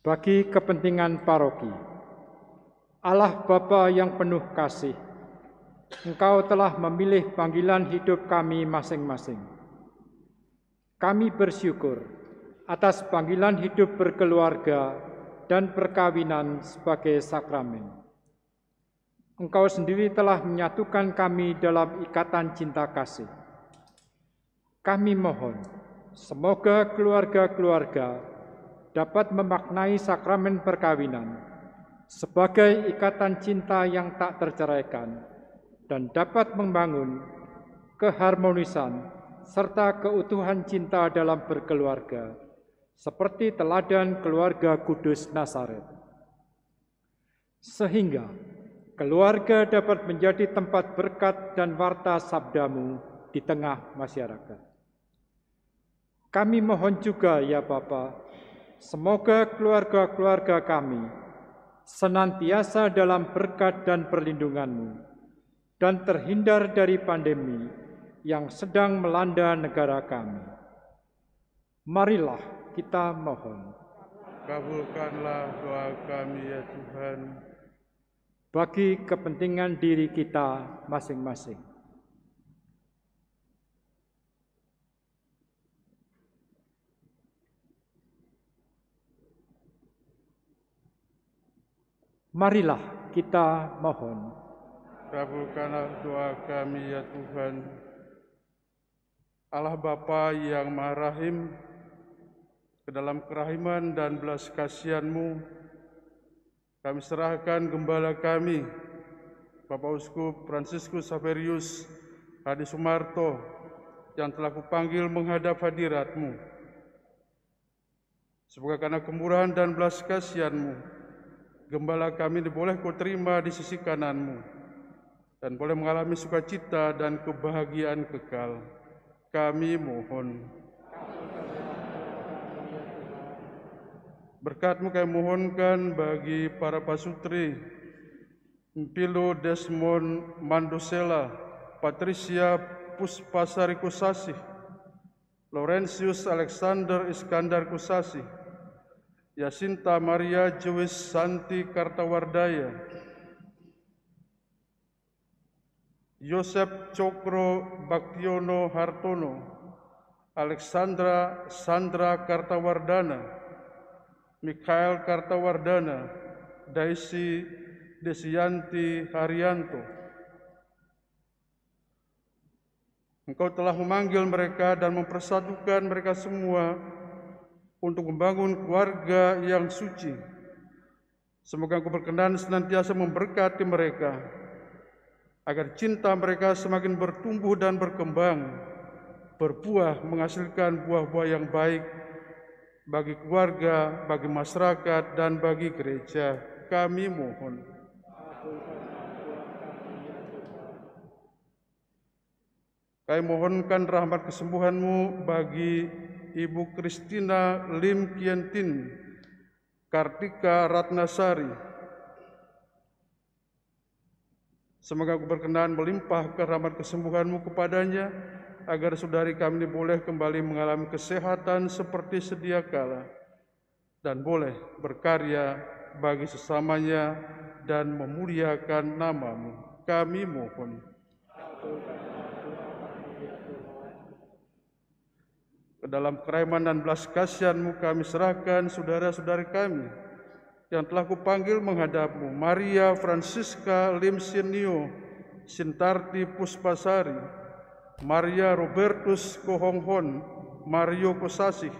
Bagi kepentingan paroki, Allah Bapa yang penuh kasih, Engkau telah memilih panggilan hidup kami masing-masing. Kami bersyukur atas panggilan hidup berkeluarga dan perkawinan sebagai sakramen. Engkau sendiri telah menyatukan kami dalam ikatan cinta kasih. Kami mohon, semoga keluarga-keluarga dapat memaknai sakramen perkawinan sebagai ikatan cinta yang tak terceraikan dan dapat membangun keharmonisan serta keutuhan cinta dalam berkeluarga, seperti teladan keluarga kudus Nazaret. Sehingga keluarga dapat menjadi tempat berkat dan warta sabdamu di tengah masyarakat. Kami mohon juga ya Bapa, semoga keluarga-keluarga kami senantiasa dalam berkat dan perlindunganmu dan terhindar dari pandemi yang sedang melanda negara kami. Marilah kita mohon. Kabulkanlah doa kami ya Tuhan. Bagi kepentingan diri kita masing-masing. Marilah kita mohon. Kabulkanlah doa kami ya Tuhan. Allah Bapa yang Maha Rahim, ke dalam kerahiman dan belas kasihan-Mu, kami serahkan gembala kami, Bapak Uskup Fransiskus Saverius Hadi Sumarto, yang telah kupanggil menghadap hadirat-Mu. Semoga karena kemurahan dan belas kasihan-Mu, gembala kami boleh kau terima di sisi kanan-Mu, dan boleh mengalami sukacita dan kebahagiaan kekal. Kami mohon. Berkatmu kami mohonkan bagi para pasutri, Pilo Desmond Mandosela, Patricia Puspasari Kusasih, Laurentius Alexander Iskandar Kusasih, Yasinta Maria Jewis Santi Kartawardaya, Yosep Cokro Baktiono Hartono, Alexandra Sandra Kartawardana, Mikhail Kartawardana, Daisy Desianti Haryanto, Engkau telah memanggil mereka dan mempersatukan mereka semua untuk membangun keluarga yang suci. Semoga Engkau berkenan senantiasa memberkati mereka, agar cinta mereka semakin bertumbuh dan berkembang, berbuah menghasilkan buah-buah yang baik bagi keluarga, bagi masyarakat, dan bagi gereja. Kami mohon. Kami mohonkan rahmat kesembuhanmu bagi Ibu Kristina Lim Kientin, Kartika Ratnasari. Semoga berkenan melimpah ke rahmat kesembuhanmu kepadanya, agar saudari kami boleh kembali mengalami kesehatan seperti sedia kala dan boleh berkarya bagi sesamanya dan memuliakan namamu. Kami mohon. Dalam kerahiman dan belas kasihanmu kami serahkan saudara-saudari kami yang telah kupanggil menghadapmu. Maria Francisca Lim Sinio, Sintarti Puspasari, Maria Robertus Kohonghon, Mario Kosasih,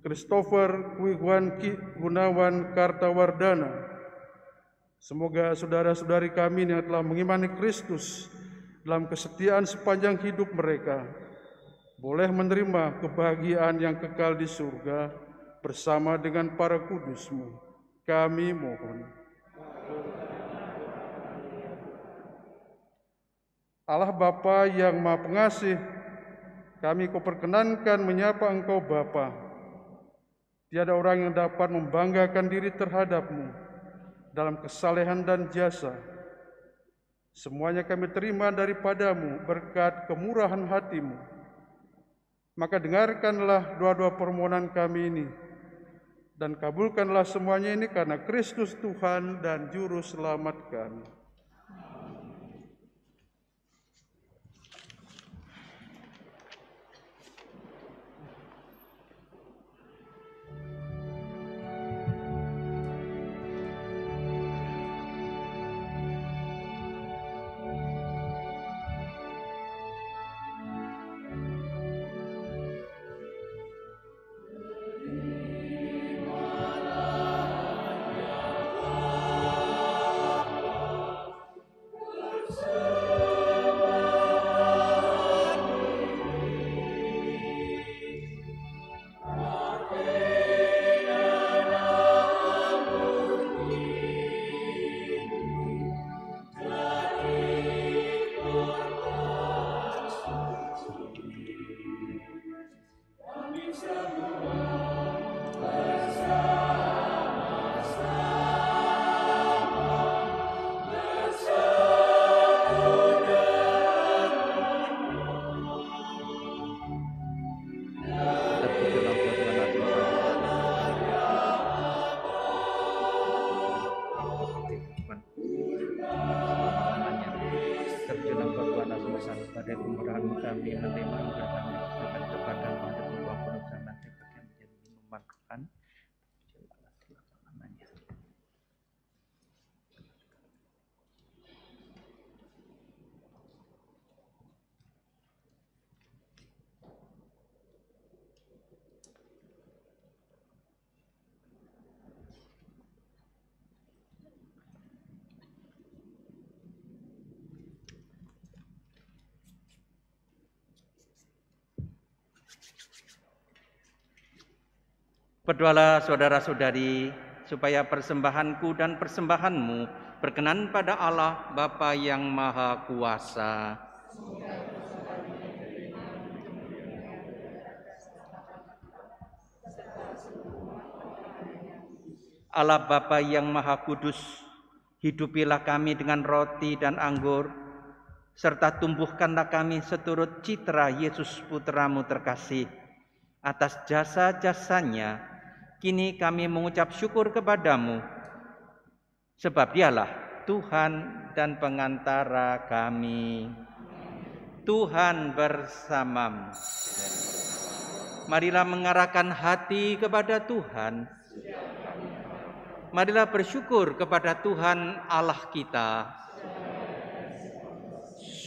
Christopher Kwiguan Ki Gunawan Kartawardana. Semoga saudara-saudari kami yang telah mengimani Kristus dalam kesetiaan sepanjang hidup mereka, boleh menerima kebahagiaan yang kekal di surga bersama dengan para kudusmu. Kami mohon. Allah Bapa yang Maha Pengasih, kami kau perkenankan menyapa Engkau Bapa. Tiada orang yang dapat membanggakan diri terhadapmu dalam kesalehan dan jasa. Semuanya kami terima daripadamu berkat kemurahan hatimu maka dengarkanlah doa-doa permohonan kami ini dan kabulkanlah semuanya ini karena Kristus Tuhan dan Juru Selamat kami. Berdoalah saudara-saudari supaya persembahanku dan persembahanmu berkenan pada Allah Bapa yang Maha Kuasa. Allah Bapa yang Maha Kudus, hidupilah kami dengan roti dan anggur, serta tumbuhkanlah kami seturut citra Yesus Putramu terkasih. Atas jasa-jasanya, kini kami mengucap syukur kepadamu, sebab dialah Tuhan dan pengantara kami. Tuhan bersamamu. Marilah mengarahkan hati kepada Tuhan. Marilah bersyukur kepada Tuhan Allah kita.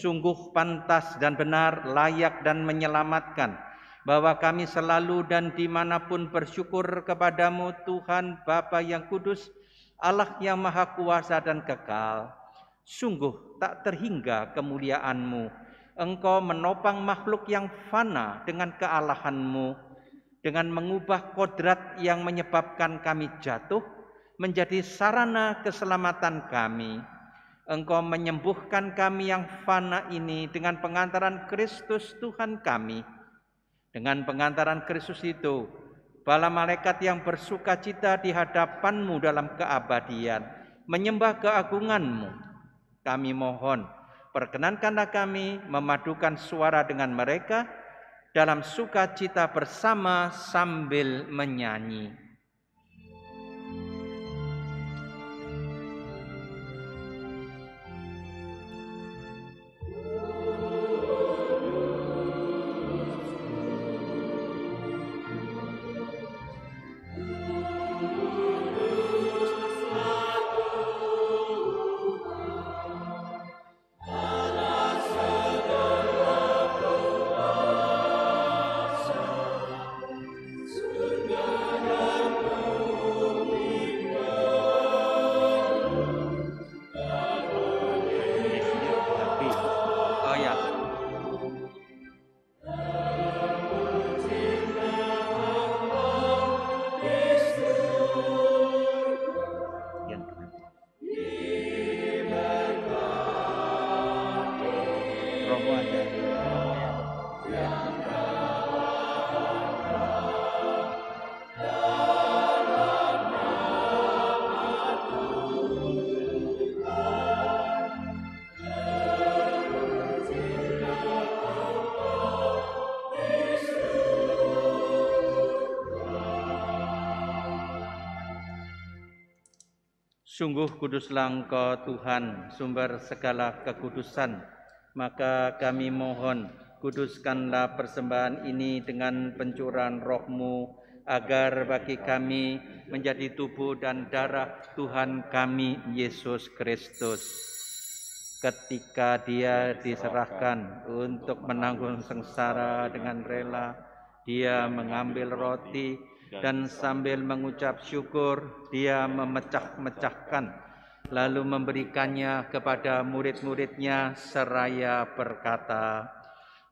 Sungguh pantas dan benar, layak dan menyelamatkan, bahwa kami selalu dan di mana pun bersyukur kepadamu Tuhan Bapa yang kudus, Allah yang maha kuasa dan kekal. Sungguh tak terhingga kemuliaanmu. Engkau menopang makhluk yang fana dengan kealahanmu, dengan mengubah kodrat yang menyebabkan kami jatuh menjadi sarana keselamatan kami. Engkau menyembuhkan kami yang fana ini dengan pengantaran Kristus Tuhan kami. Dengan pengantaran Kristus itu, bala malaikat yang bersuka cita di hadapanmu dalam keabadian, menyembah keagunganmu. Kami mohon, perkenankanlah kami memadukan suara dengan mereka dalam sukacita bersama sambil menyanyi. Sungguh kuduslah Engkau Tuhan, sumber segala kekudusan. Maka kami mohon, kuduskanlah persembahan ini dengan pencurahan rohmu, agar bagi kami menjadi tubuh dan darah Tuhan kami Yesus Kristus. Ketika dia diserahkan untuk menanggung sengsara dengan rela, dia mengambil roti dan sambil mengucap syukur dia memecah-mecahkan lalu memberikannya kepada murid-muridnya seraya berkata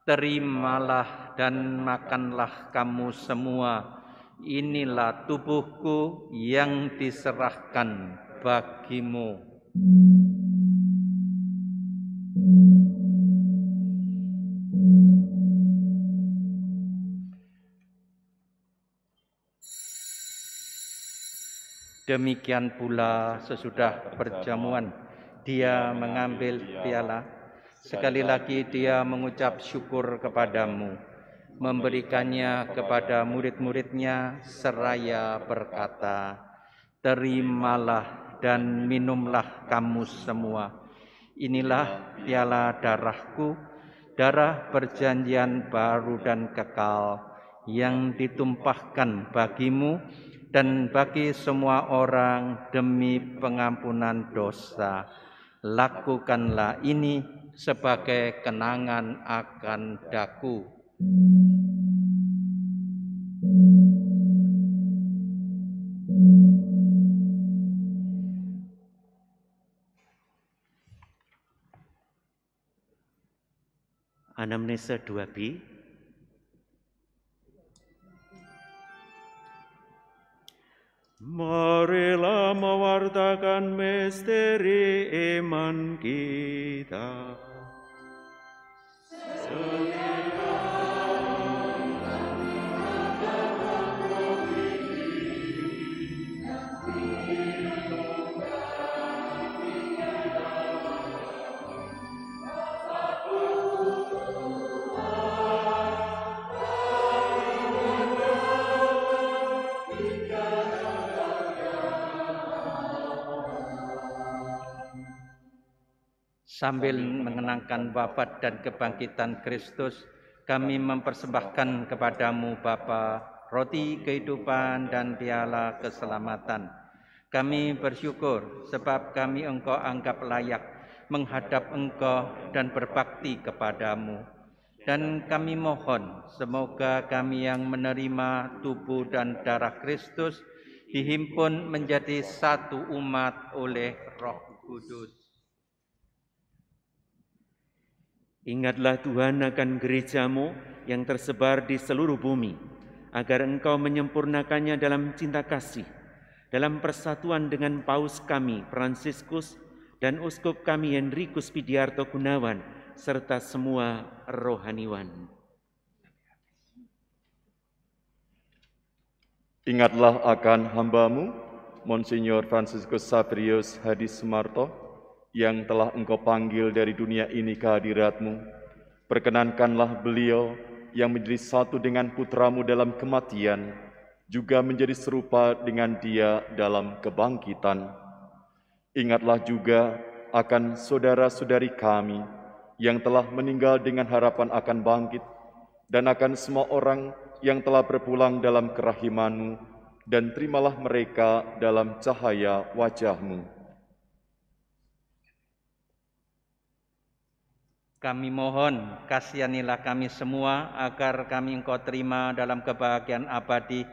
terimalah dan makanlah kamu semua. Inilah tubuhku yang diserahkan bagimu Demikian pula sesudah perjamuan dia mengambil piala. Sekali lagi dia mengucap syukur kepadamu, memberikannya kepada murid-muridnya seraya berkata, Terimalah dan minumlah kamu semua. Inilah piala darahku, darah perjanjian baru dan kekal yang ditumpahkan bagimu dan bagi semua orang demi pengampunan dosa. Lakukanlah ini sebagai kenangan akan daku. Anamnesa 2B Marilah mewartakan misteri iman kita. Sambil mengenangkan wafat dan kebangkitan Kristus, kami mempersembahkan kepadamu Bapa roti kehidupan dan piala keselamatan. Kami bersyukur sebab kami engkau anggap layak menghadap Engkau dan berbakti kepadamu. Dan kami mohon semoga kami yang menerima tubuh dan darah Kristus dihimpun menjadi satu umat oleh Roh Kudus. Ingatlah Tuhan akan gerejamu yang tersebar di seluruh bumi, agar engkau menyempurnakannya dalam cinta kasih, dalam persatuan dengan Paus kami, Fransiskus, dan Uskup kami Henrikus Pidiarto Gunawan, serta semua rohaniwan. Ingatlah akan hambamu, Monsignor Franciscus Sabrius Hadis Sumarto, yang telah engkau panggil dari dunia ini ke hadiratmu. Perkenankanlah beliau yang menjadi satu dengan putramu dalam kematian, juga menjadi serupa dengan dia dalam kebangkitan. Ingatlah juga akan saudara-saudari kami yang telah meninggal dengan harapan akan bangkit, dan akan semua orang yang telah berpulang dalam kerahimanmu, dan terimalah mereka dalam cahaya wajahmu. Kami mohon, kasihanilah kami semua agar kami engkau terima dalam kebahagiaan abadi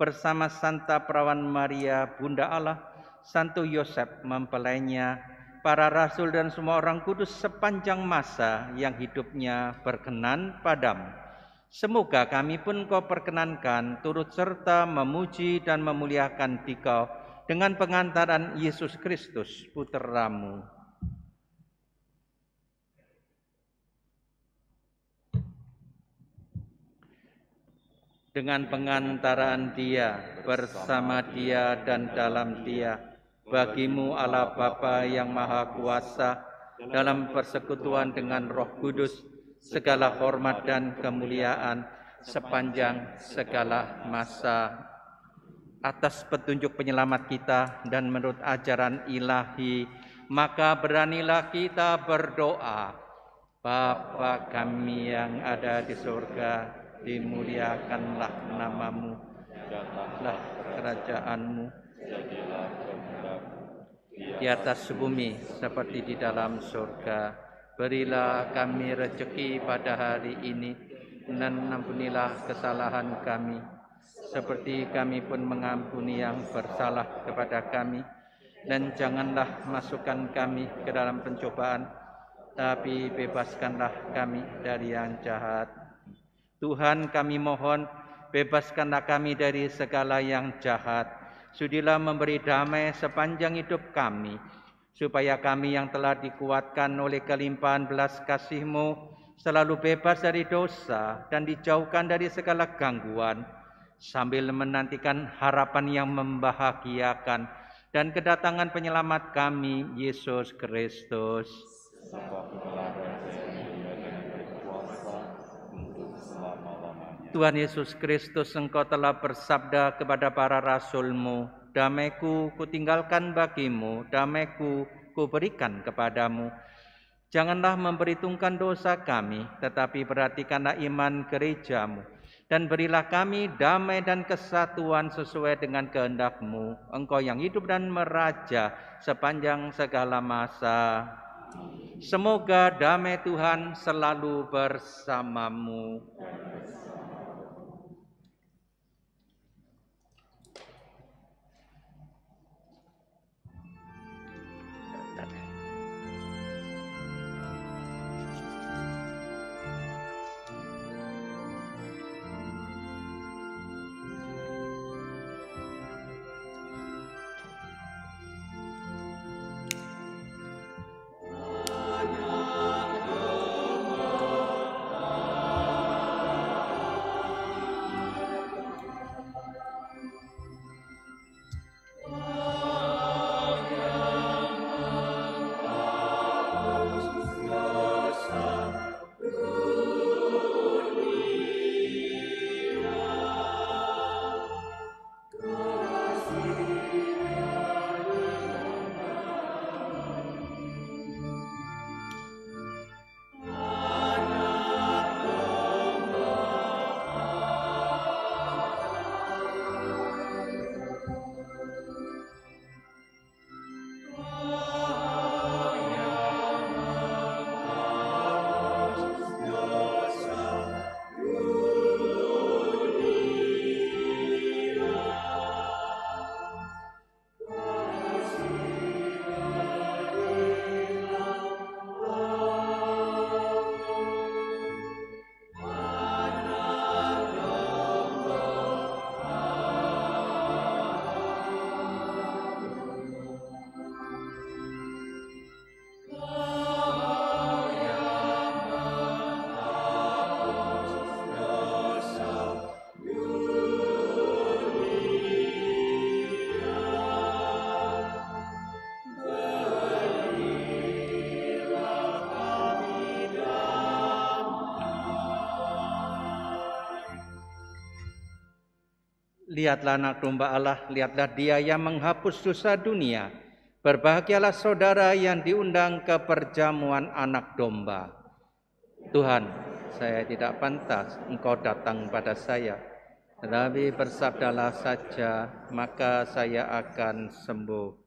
bersama Santa Perawan Maria, Bunda Allah, Santo Yosef mempelainya, para rasul dan semua orang kudus sepanjang masa yang hidupnya berkenan padamu Semoga kami pun kau perkenankan turut serta memuji dan memuliakan dikau dengan pengantaran Yesus Kristus putramu. Dengan pengantaran dia, bersama dia dan dalam dia, bagimu Allah Bapa yang Maha Kuasa, dalam persekutuan dengan roh kudus, segala hormat dan kemuliaan sepanjang segala masa. Atas petunjuk penyelamat kita dan menurut ajaran ilahi maka beranilah kita berdoa Bapa kami yang ada di surga dimuliakanlah namamu. Datanglah kerajaanmu. Di atas bumi seperti di dalam surga. Berilah kami rezeki pada hari ini dan ampunilah kesalahan kami. Seperti kami pun mengampuni yang bersalah kepada kami. Dan janganlah masukkan kami ke dalam pencobaan tapi bebaskanlah kami dari yang jahat. Tuhan kami mohon bebaskanlah kami dari segala yang jahat. Sudilah memberi damai sepanjang hidup kami supaya kami yang telah dikuatkan oleh kelimpahan belas kasih-Mu selalu bebas dari dosa dan dijauhkan dari segala gangguan sambil menantikan harapan yang membahagiakan dan kedatangan penyelamat kami Yesus Kristus. Tuhan Yesus Kristus, Engkau telah bersabda kepada para rasul-Mu, damaiku kutinggalkan bagimu, damaiku kuberikan kepadamu. Janganlah memperhitungkan dosa kami, tetapi perhatikanlah iman gerejamu. Dan berilah kami damai dan kesatuan sesuai dengan kehendakmu. Engkau yang hidup dan meraja sepanjang segala masa. Semoga damai Tuhan selalu bersamamu. satukan Lihatlah anak domba Allah, lihatlah dia yang menghapus dosa dunia. Berbahagialah saudara yang diundang ke perjamuan anak domba. Tuhan, saya tidak pantas engkau datang pada saya. Tetapi bersabdalah saja, maka saya akan sembuh.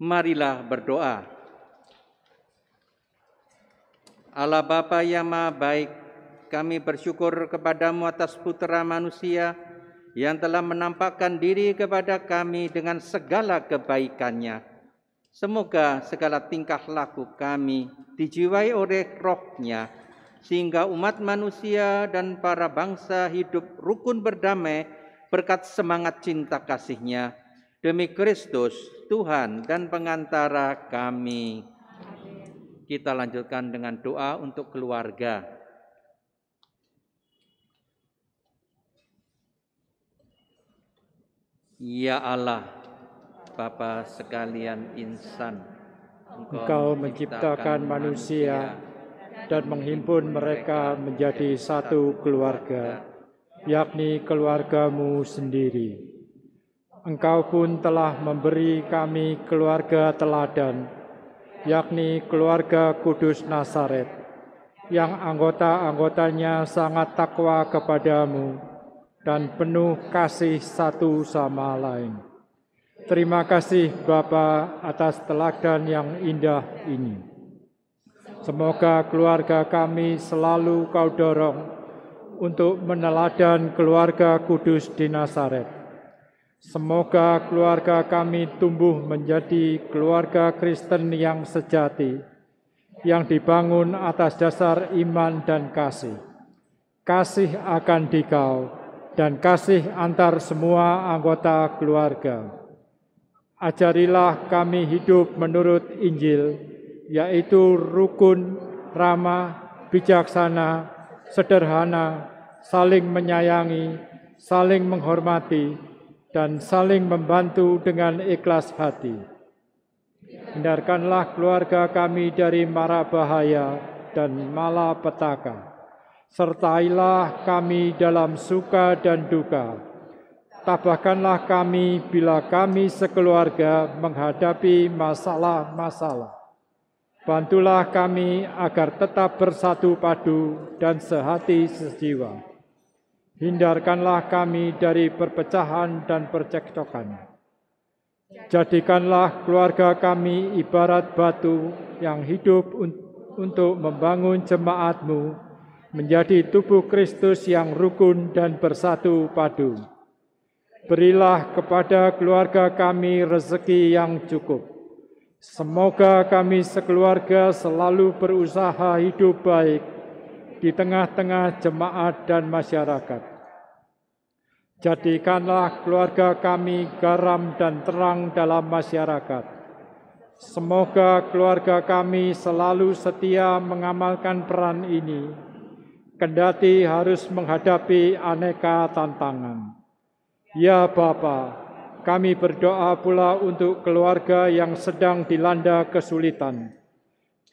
Marilah berdoa. Allah Bapa yang Maha Baik, kami bersyukur kepadamu atas putra manusia yang telah menampakkan diri kepada kami dengan segala kebaikannya. Semoga segala tingkah laku kami dijiwai oleh rohnya, sehingga umat manusia dan para bangsa hidup rukun berdamai berkat semangat cinta kasihnya. Demi Kristus, Tuhan dan pengantara kami. Kita lanjutkan dengan doa untuk keluarga. Ya Allah, Bapa sekalian insan, Engkau menciptakan manusia dan menghimpun mereka menjadi satu keluarga, yakni keluargamu sendiri. Engkau pun telah memberi kami keluarga teladan, yakni keluarga Kudus Nazaret, yang anggota-anggotanya sangat takwa kepadamu dan penuh kasih satu sama lain. Terima kasih Bapa atas teladan yang indah ini. Semoga keluarga kami selalu kau dorong untuk meneladan keluarga kudus di Nazaret. Semoga keluarga kami tumbuh menjadi keluarga Kristen yang sejati, yang dibangun atas dasar iman dan kasih. Kasih akan dikau dan kasih antar semua anggota keluarga. Ajarilah kami hidup menurut Injil, yaitu rukun, ramah, bijaksana, sederhana, saling menyayangi, saling menghormati, dan saling membantu dengan ikhlas hati. Hindarkanlah keluarga kami dari mara bahaya dan malapetaka. Sertailah kami dalam suka dan duka. Tabahkanlah kami bila kami sekeluarga menghadapi masalah-masalah. Bantulah kami agar tetap bersatu padu dan sehati sejiwa. Hindarkanlah kami dari perpecahan dan percekcokan. Jadikanlah keluarga kami ibarat batu yang hidup un untuk membangun jemaatmu menjadi tubuh Kristus yang rukun dan bersatu padu. Berilah kepada keluarga kami rezeki yang cukup. Semoga kami sekeluarga selalu berusaha hidup baik di tengah-tengah jemaat dan masyarakat. Jadikanlah keluarga kami garam dan terang dalam masyarakat. Semoga keluarga kami selalu setia mengamalkan peran ini, kendati harus menghadapi aneka tantangan. Ya Bapa, kami berdoa pula untuk keluarga yang sedang dilanda kesulitan.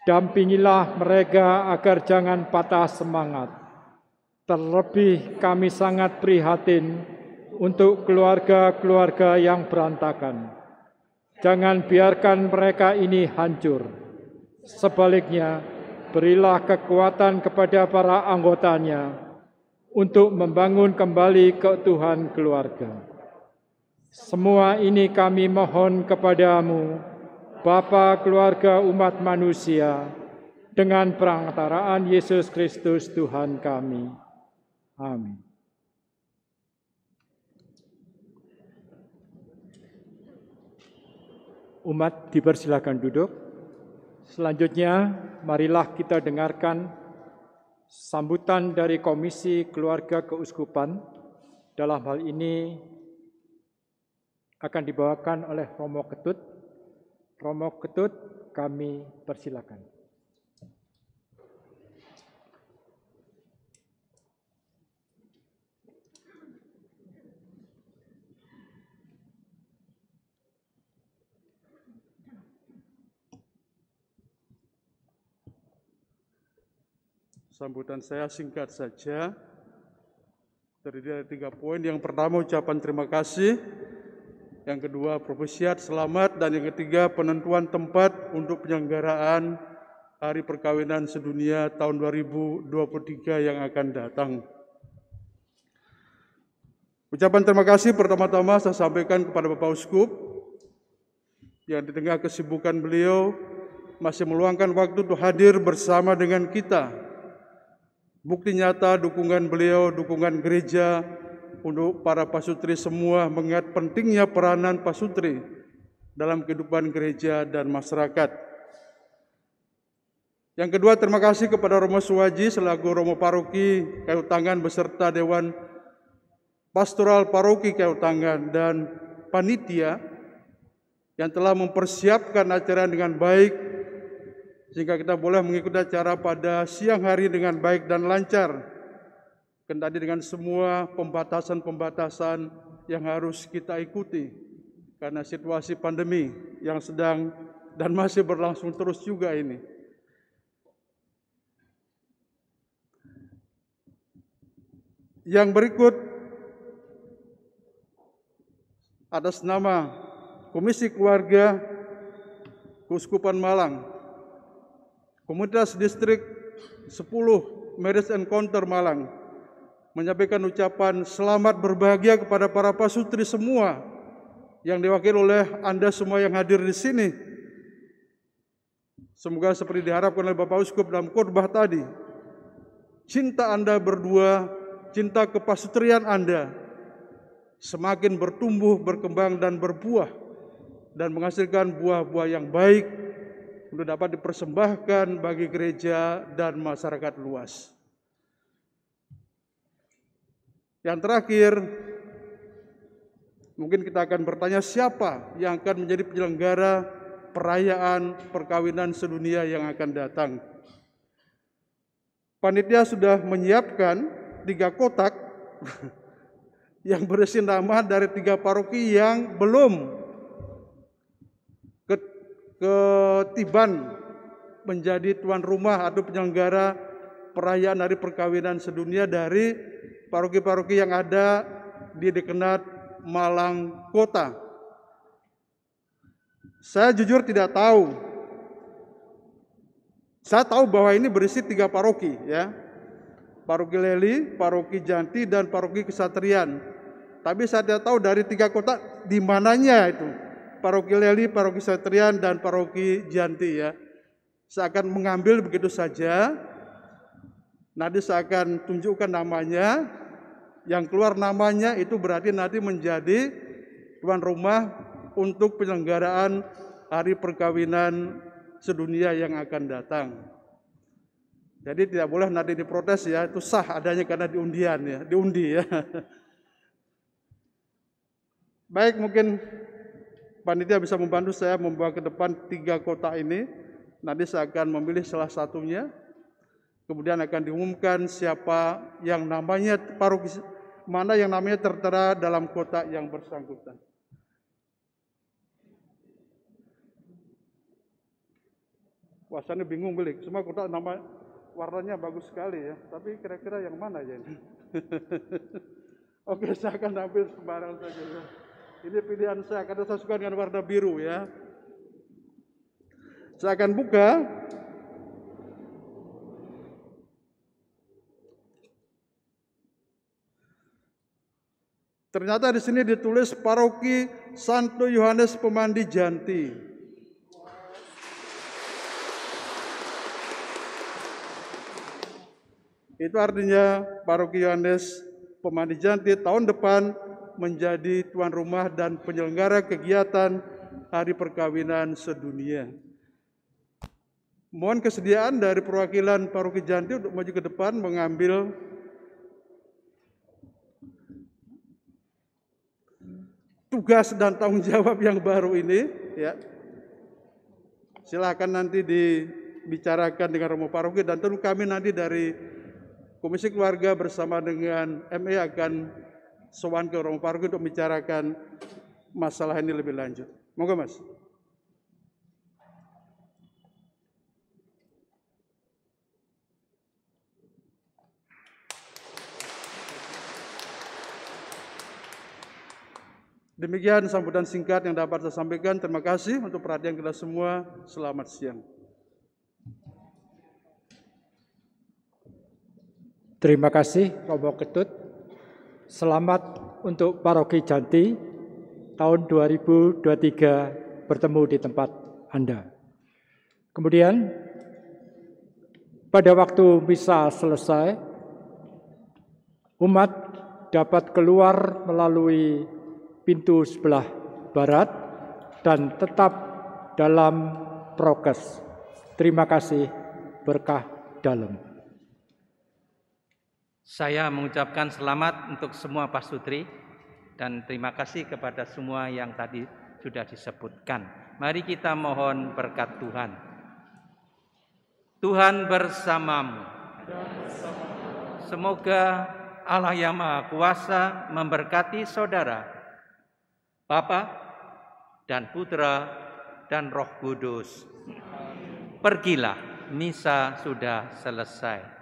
Dampingilah mereka agar jangan patah semangat. Terlebih kami sangat prihatin untuk keluarga-keluarga yang berantakan. Jangan biarkan mereka ini hancur. Sebaliknya, berilah kekuatan kepada para anggotanya untuk membangun kembali keutuhan keluarga. Semua ini kami mohon kepadamu, Bapa keluarga umat manusia, dengan perantaraan Yesus Kristus Tuhan kami. Amin. Umat dipersilakan duduk. Selanjutnya, marilah kita dengarkan sambutan dari Komisi Keluarga Keuskupan. Dalam hal ini akan dibawakan oleh Romo Ketut. Romo Ketut, kami persilakan. Sambutan saya singkat saja. Terdiri dari tiga poin. Yang pertama ucapan terima kasih. Yang kedua propesiat selamat. Dan yang ketiga penentuan tempat untuk penyelenggaraan Hari Perkawinan Sedunia tahun 2023 yang akan datang. Ucapan terima kasih pertama-tama saya sampaikan kepada Bapak Uskup yang di tengah kesibukan beliau masih meluangkan waktu untuk hadir bersama dengan kita Bukti nyata dukungan beliau, dukungan gereja untuk para pasutri semua mengingat pentingnya peranan pasutri dalam kehidupan gereja dan masyarakat. Yang kedua, terima kasih kepada Romo Suwaji selaku Romo Paroki Kayu Tangan beserta Dewan Pastoral Paroki Kayu Tangan dan panitia yang telah mempersiapkan acara dengan baik sehingga kita boleh mengikuti acara pada siang hari dengan baik dan lancar. Kendali dengan semua pembatasan-pembatasan yang harus kita ikuti karena situasi pandemi yang sedang dan masih berlangsung terus juga ini. Yang berikut atas nama Komisi Keluarga Kuskupan Malang Komunitas Distrik 10 Marriage Encounter Malang menyampaikan ucapan selamat berbahagia kepada para pasutri semua yang diwakili oleh Anda semua yang hadir di sini. Semoga seperti diharapkan oleh Bapak Uskup dalam khotbah tadi, cinta Anda berdua, cinta kepasutrian Anda semakin bertumbuh, berkembang dan berbuah dan menghasilkan buah-buah yang baik untuk dapat dipersembahkan bagi gereja dan masyarakat luas. Yang terakhir, mungkin kita akan bertanya siapa yang akan menjadi penyelenggara perayaan perkawinan sedunia yang akan datang. Panitia sudah menyiapkan tiga kotak yang berisi nama dari tiga paroki yang belum ketiban menjadi tuan rumah atau penyelenggara perayaan hari perkawinan sedunia dari paroki-paroki yang ada di Dekenat Malang Kota. Saya jujur tidak tahu. Saya tahu bahwa ini berisi tiga paroki ya. Paroki Leli, Paroki Janti, dan Paroki Kesatrian. Tapi saya tidak tahu dari tiga kota di mananya itu paroki Leli, paroki Satrian, dan paroki Janti ya. Saya akan mengambil begitu saja. Nanti saya akan tunjukkan namanya. Yang keluar namanya itu berarti nanti menjadi tuan rumah untuk penyelenggaraan hari perkawinan sedunia yang akan datang. Jadi tidak boleh nanti diprotes ya, itu sah adanya karena diundian ya, diundi ya. Baik mungkin panitia bisa membantu saya membawa ke depan tiga kota ini. Nanti saya akan memilih salah satunya. Kemudian akan diumumkan siapa yang namanya paroki mana yang namanya tertera dalam kota yang bersangkutan. Wah, saya bingung beli. Semua kota nama warnanya bagus sekali ya. Tapi kira-kira yang mana ya ini? Oke, saya akan ambil sembarang saja. Ini pilihan saya karena saya suka dengan warna biru ya. Saya akan buka. Ternyata di sini ditulis Paroki Santo Yohanes Pemandi Janti. Itu artinya Paroki Yohanes Pemandi Janti tahun depan menjadi tuan rumah dan penyelenggara kegiatan Hari Perkawinan Sedunia. Mohon kesediaan dari perwakilan Paroki Janti untuk maju ke depan mengambil tugas dan tanggung jawab yang baru ini ya. Silakan nanti dibicarakan dengan Romo Paroki dan tentu kami nanti dari Komisi Keluarga bersama dengan ME akan sowan ke Romo Paroki untuk membicarakan masalah ini lebih lanjut. Moga Mas. Demikian sambutan singkat yang dapat saya sampaikan. Terima kasih untuk perhatian kita semua. Selamat siang. Terima kasih Romo Ketut. Selamat untuk Paroki Janti tahun 2023 bertemu di tempat Anda. Kemudian pada waktu misa selesai, umat dapat keluar melalui pintu sebelah barat dan tetap dalam prokes. Terima kasih berkah dalam. Saya mengucapkan selamat untuk semua pasutri dan terima kasih kepada semua yang tadi sudah disebutkan. Mari kita mohon berkat Tuhan. Tuhan bersamamu. Semoga Allah yang Maha Kuasa memberkati saudara, Bapa dan Putra dan Roh Kudus. Pergilah, misa sudah selesai.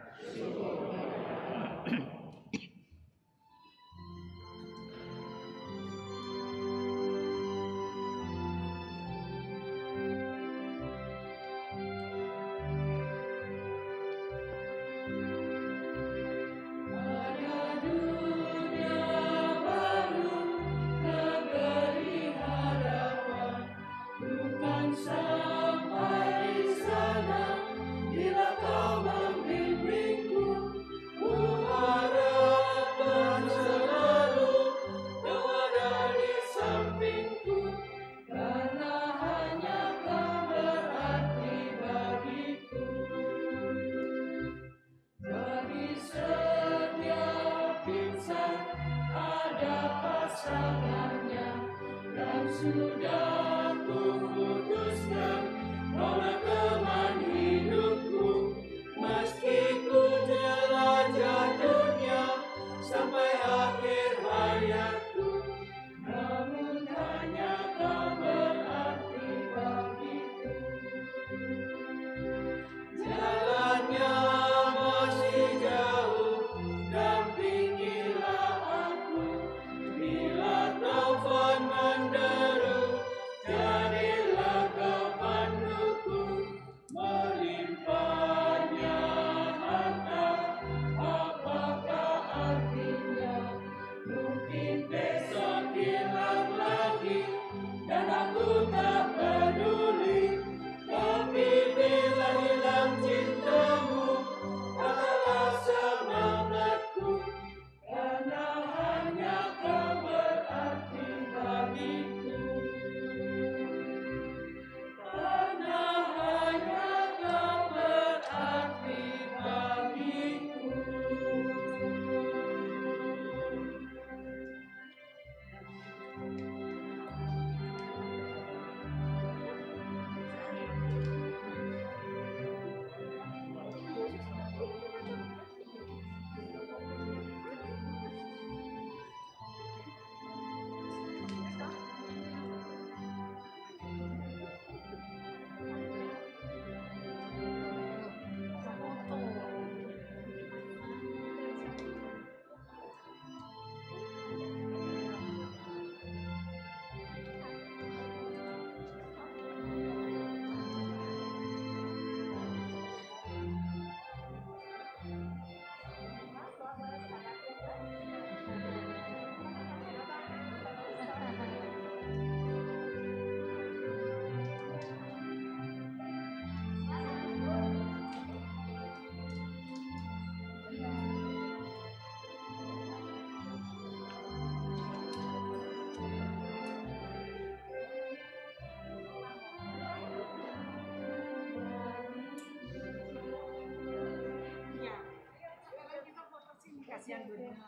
Kasihan benar.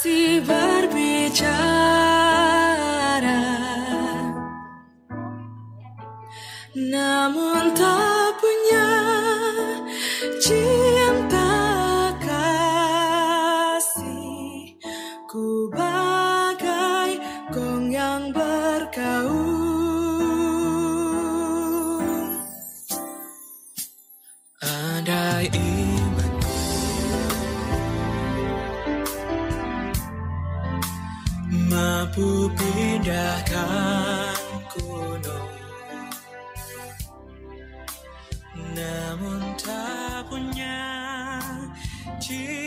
Fasih berbicara, cinta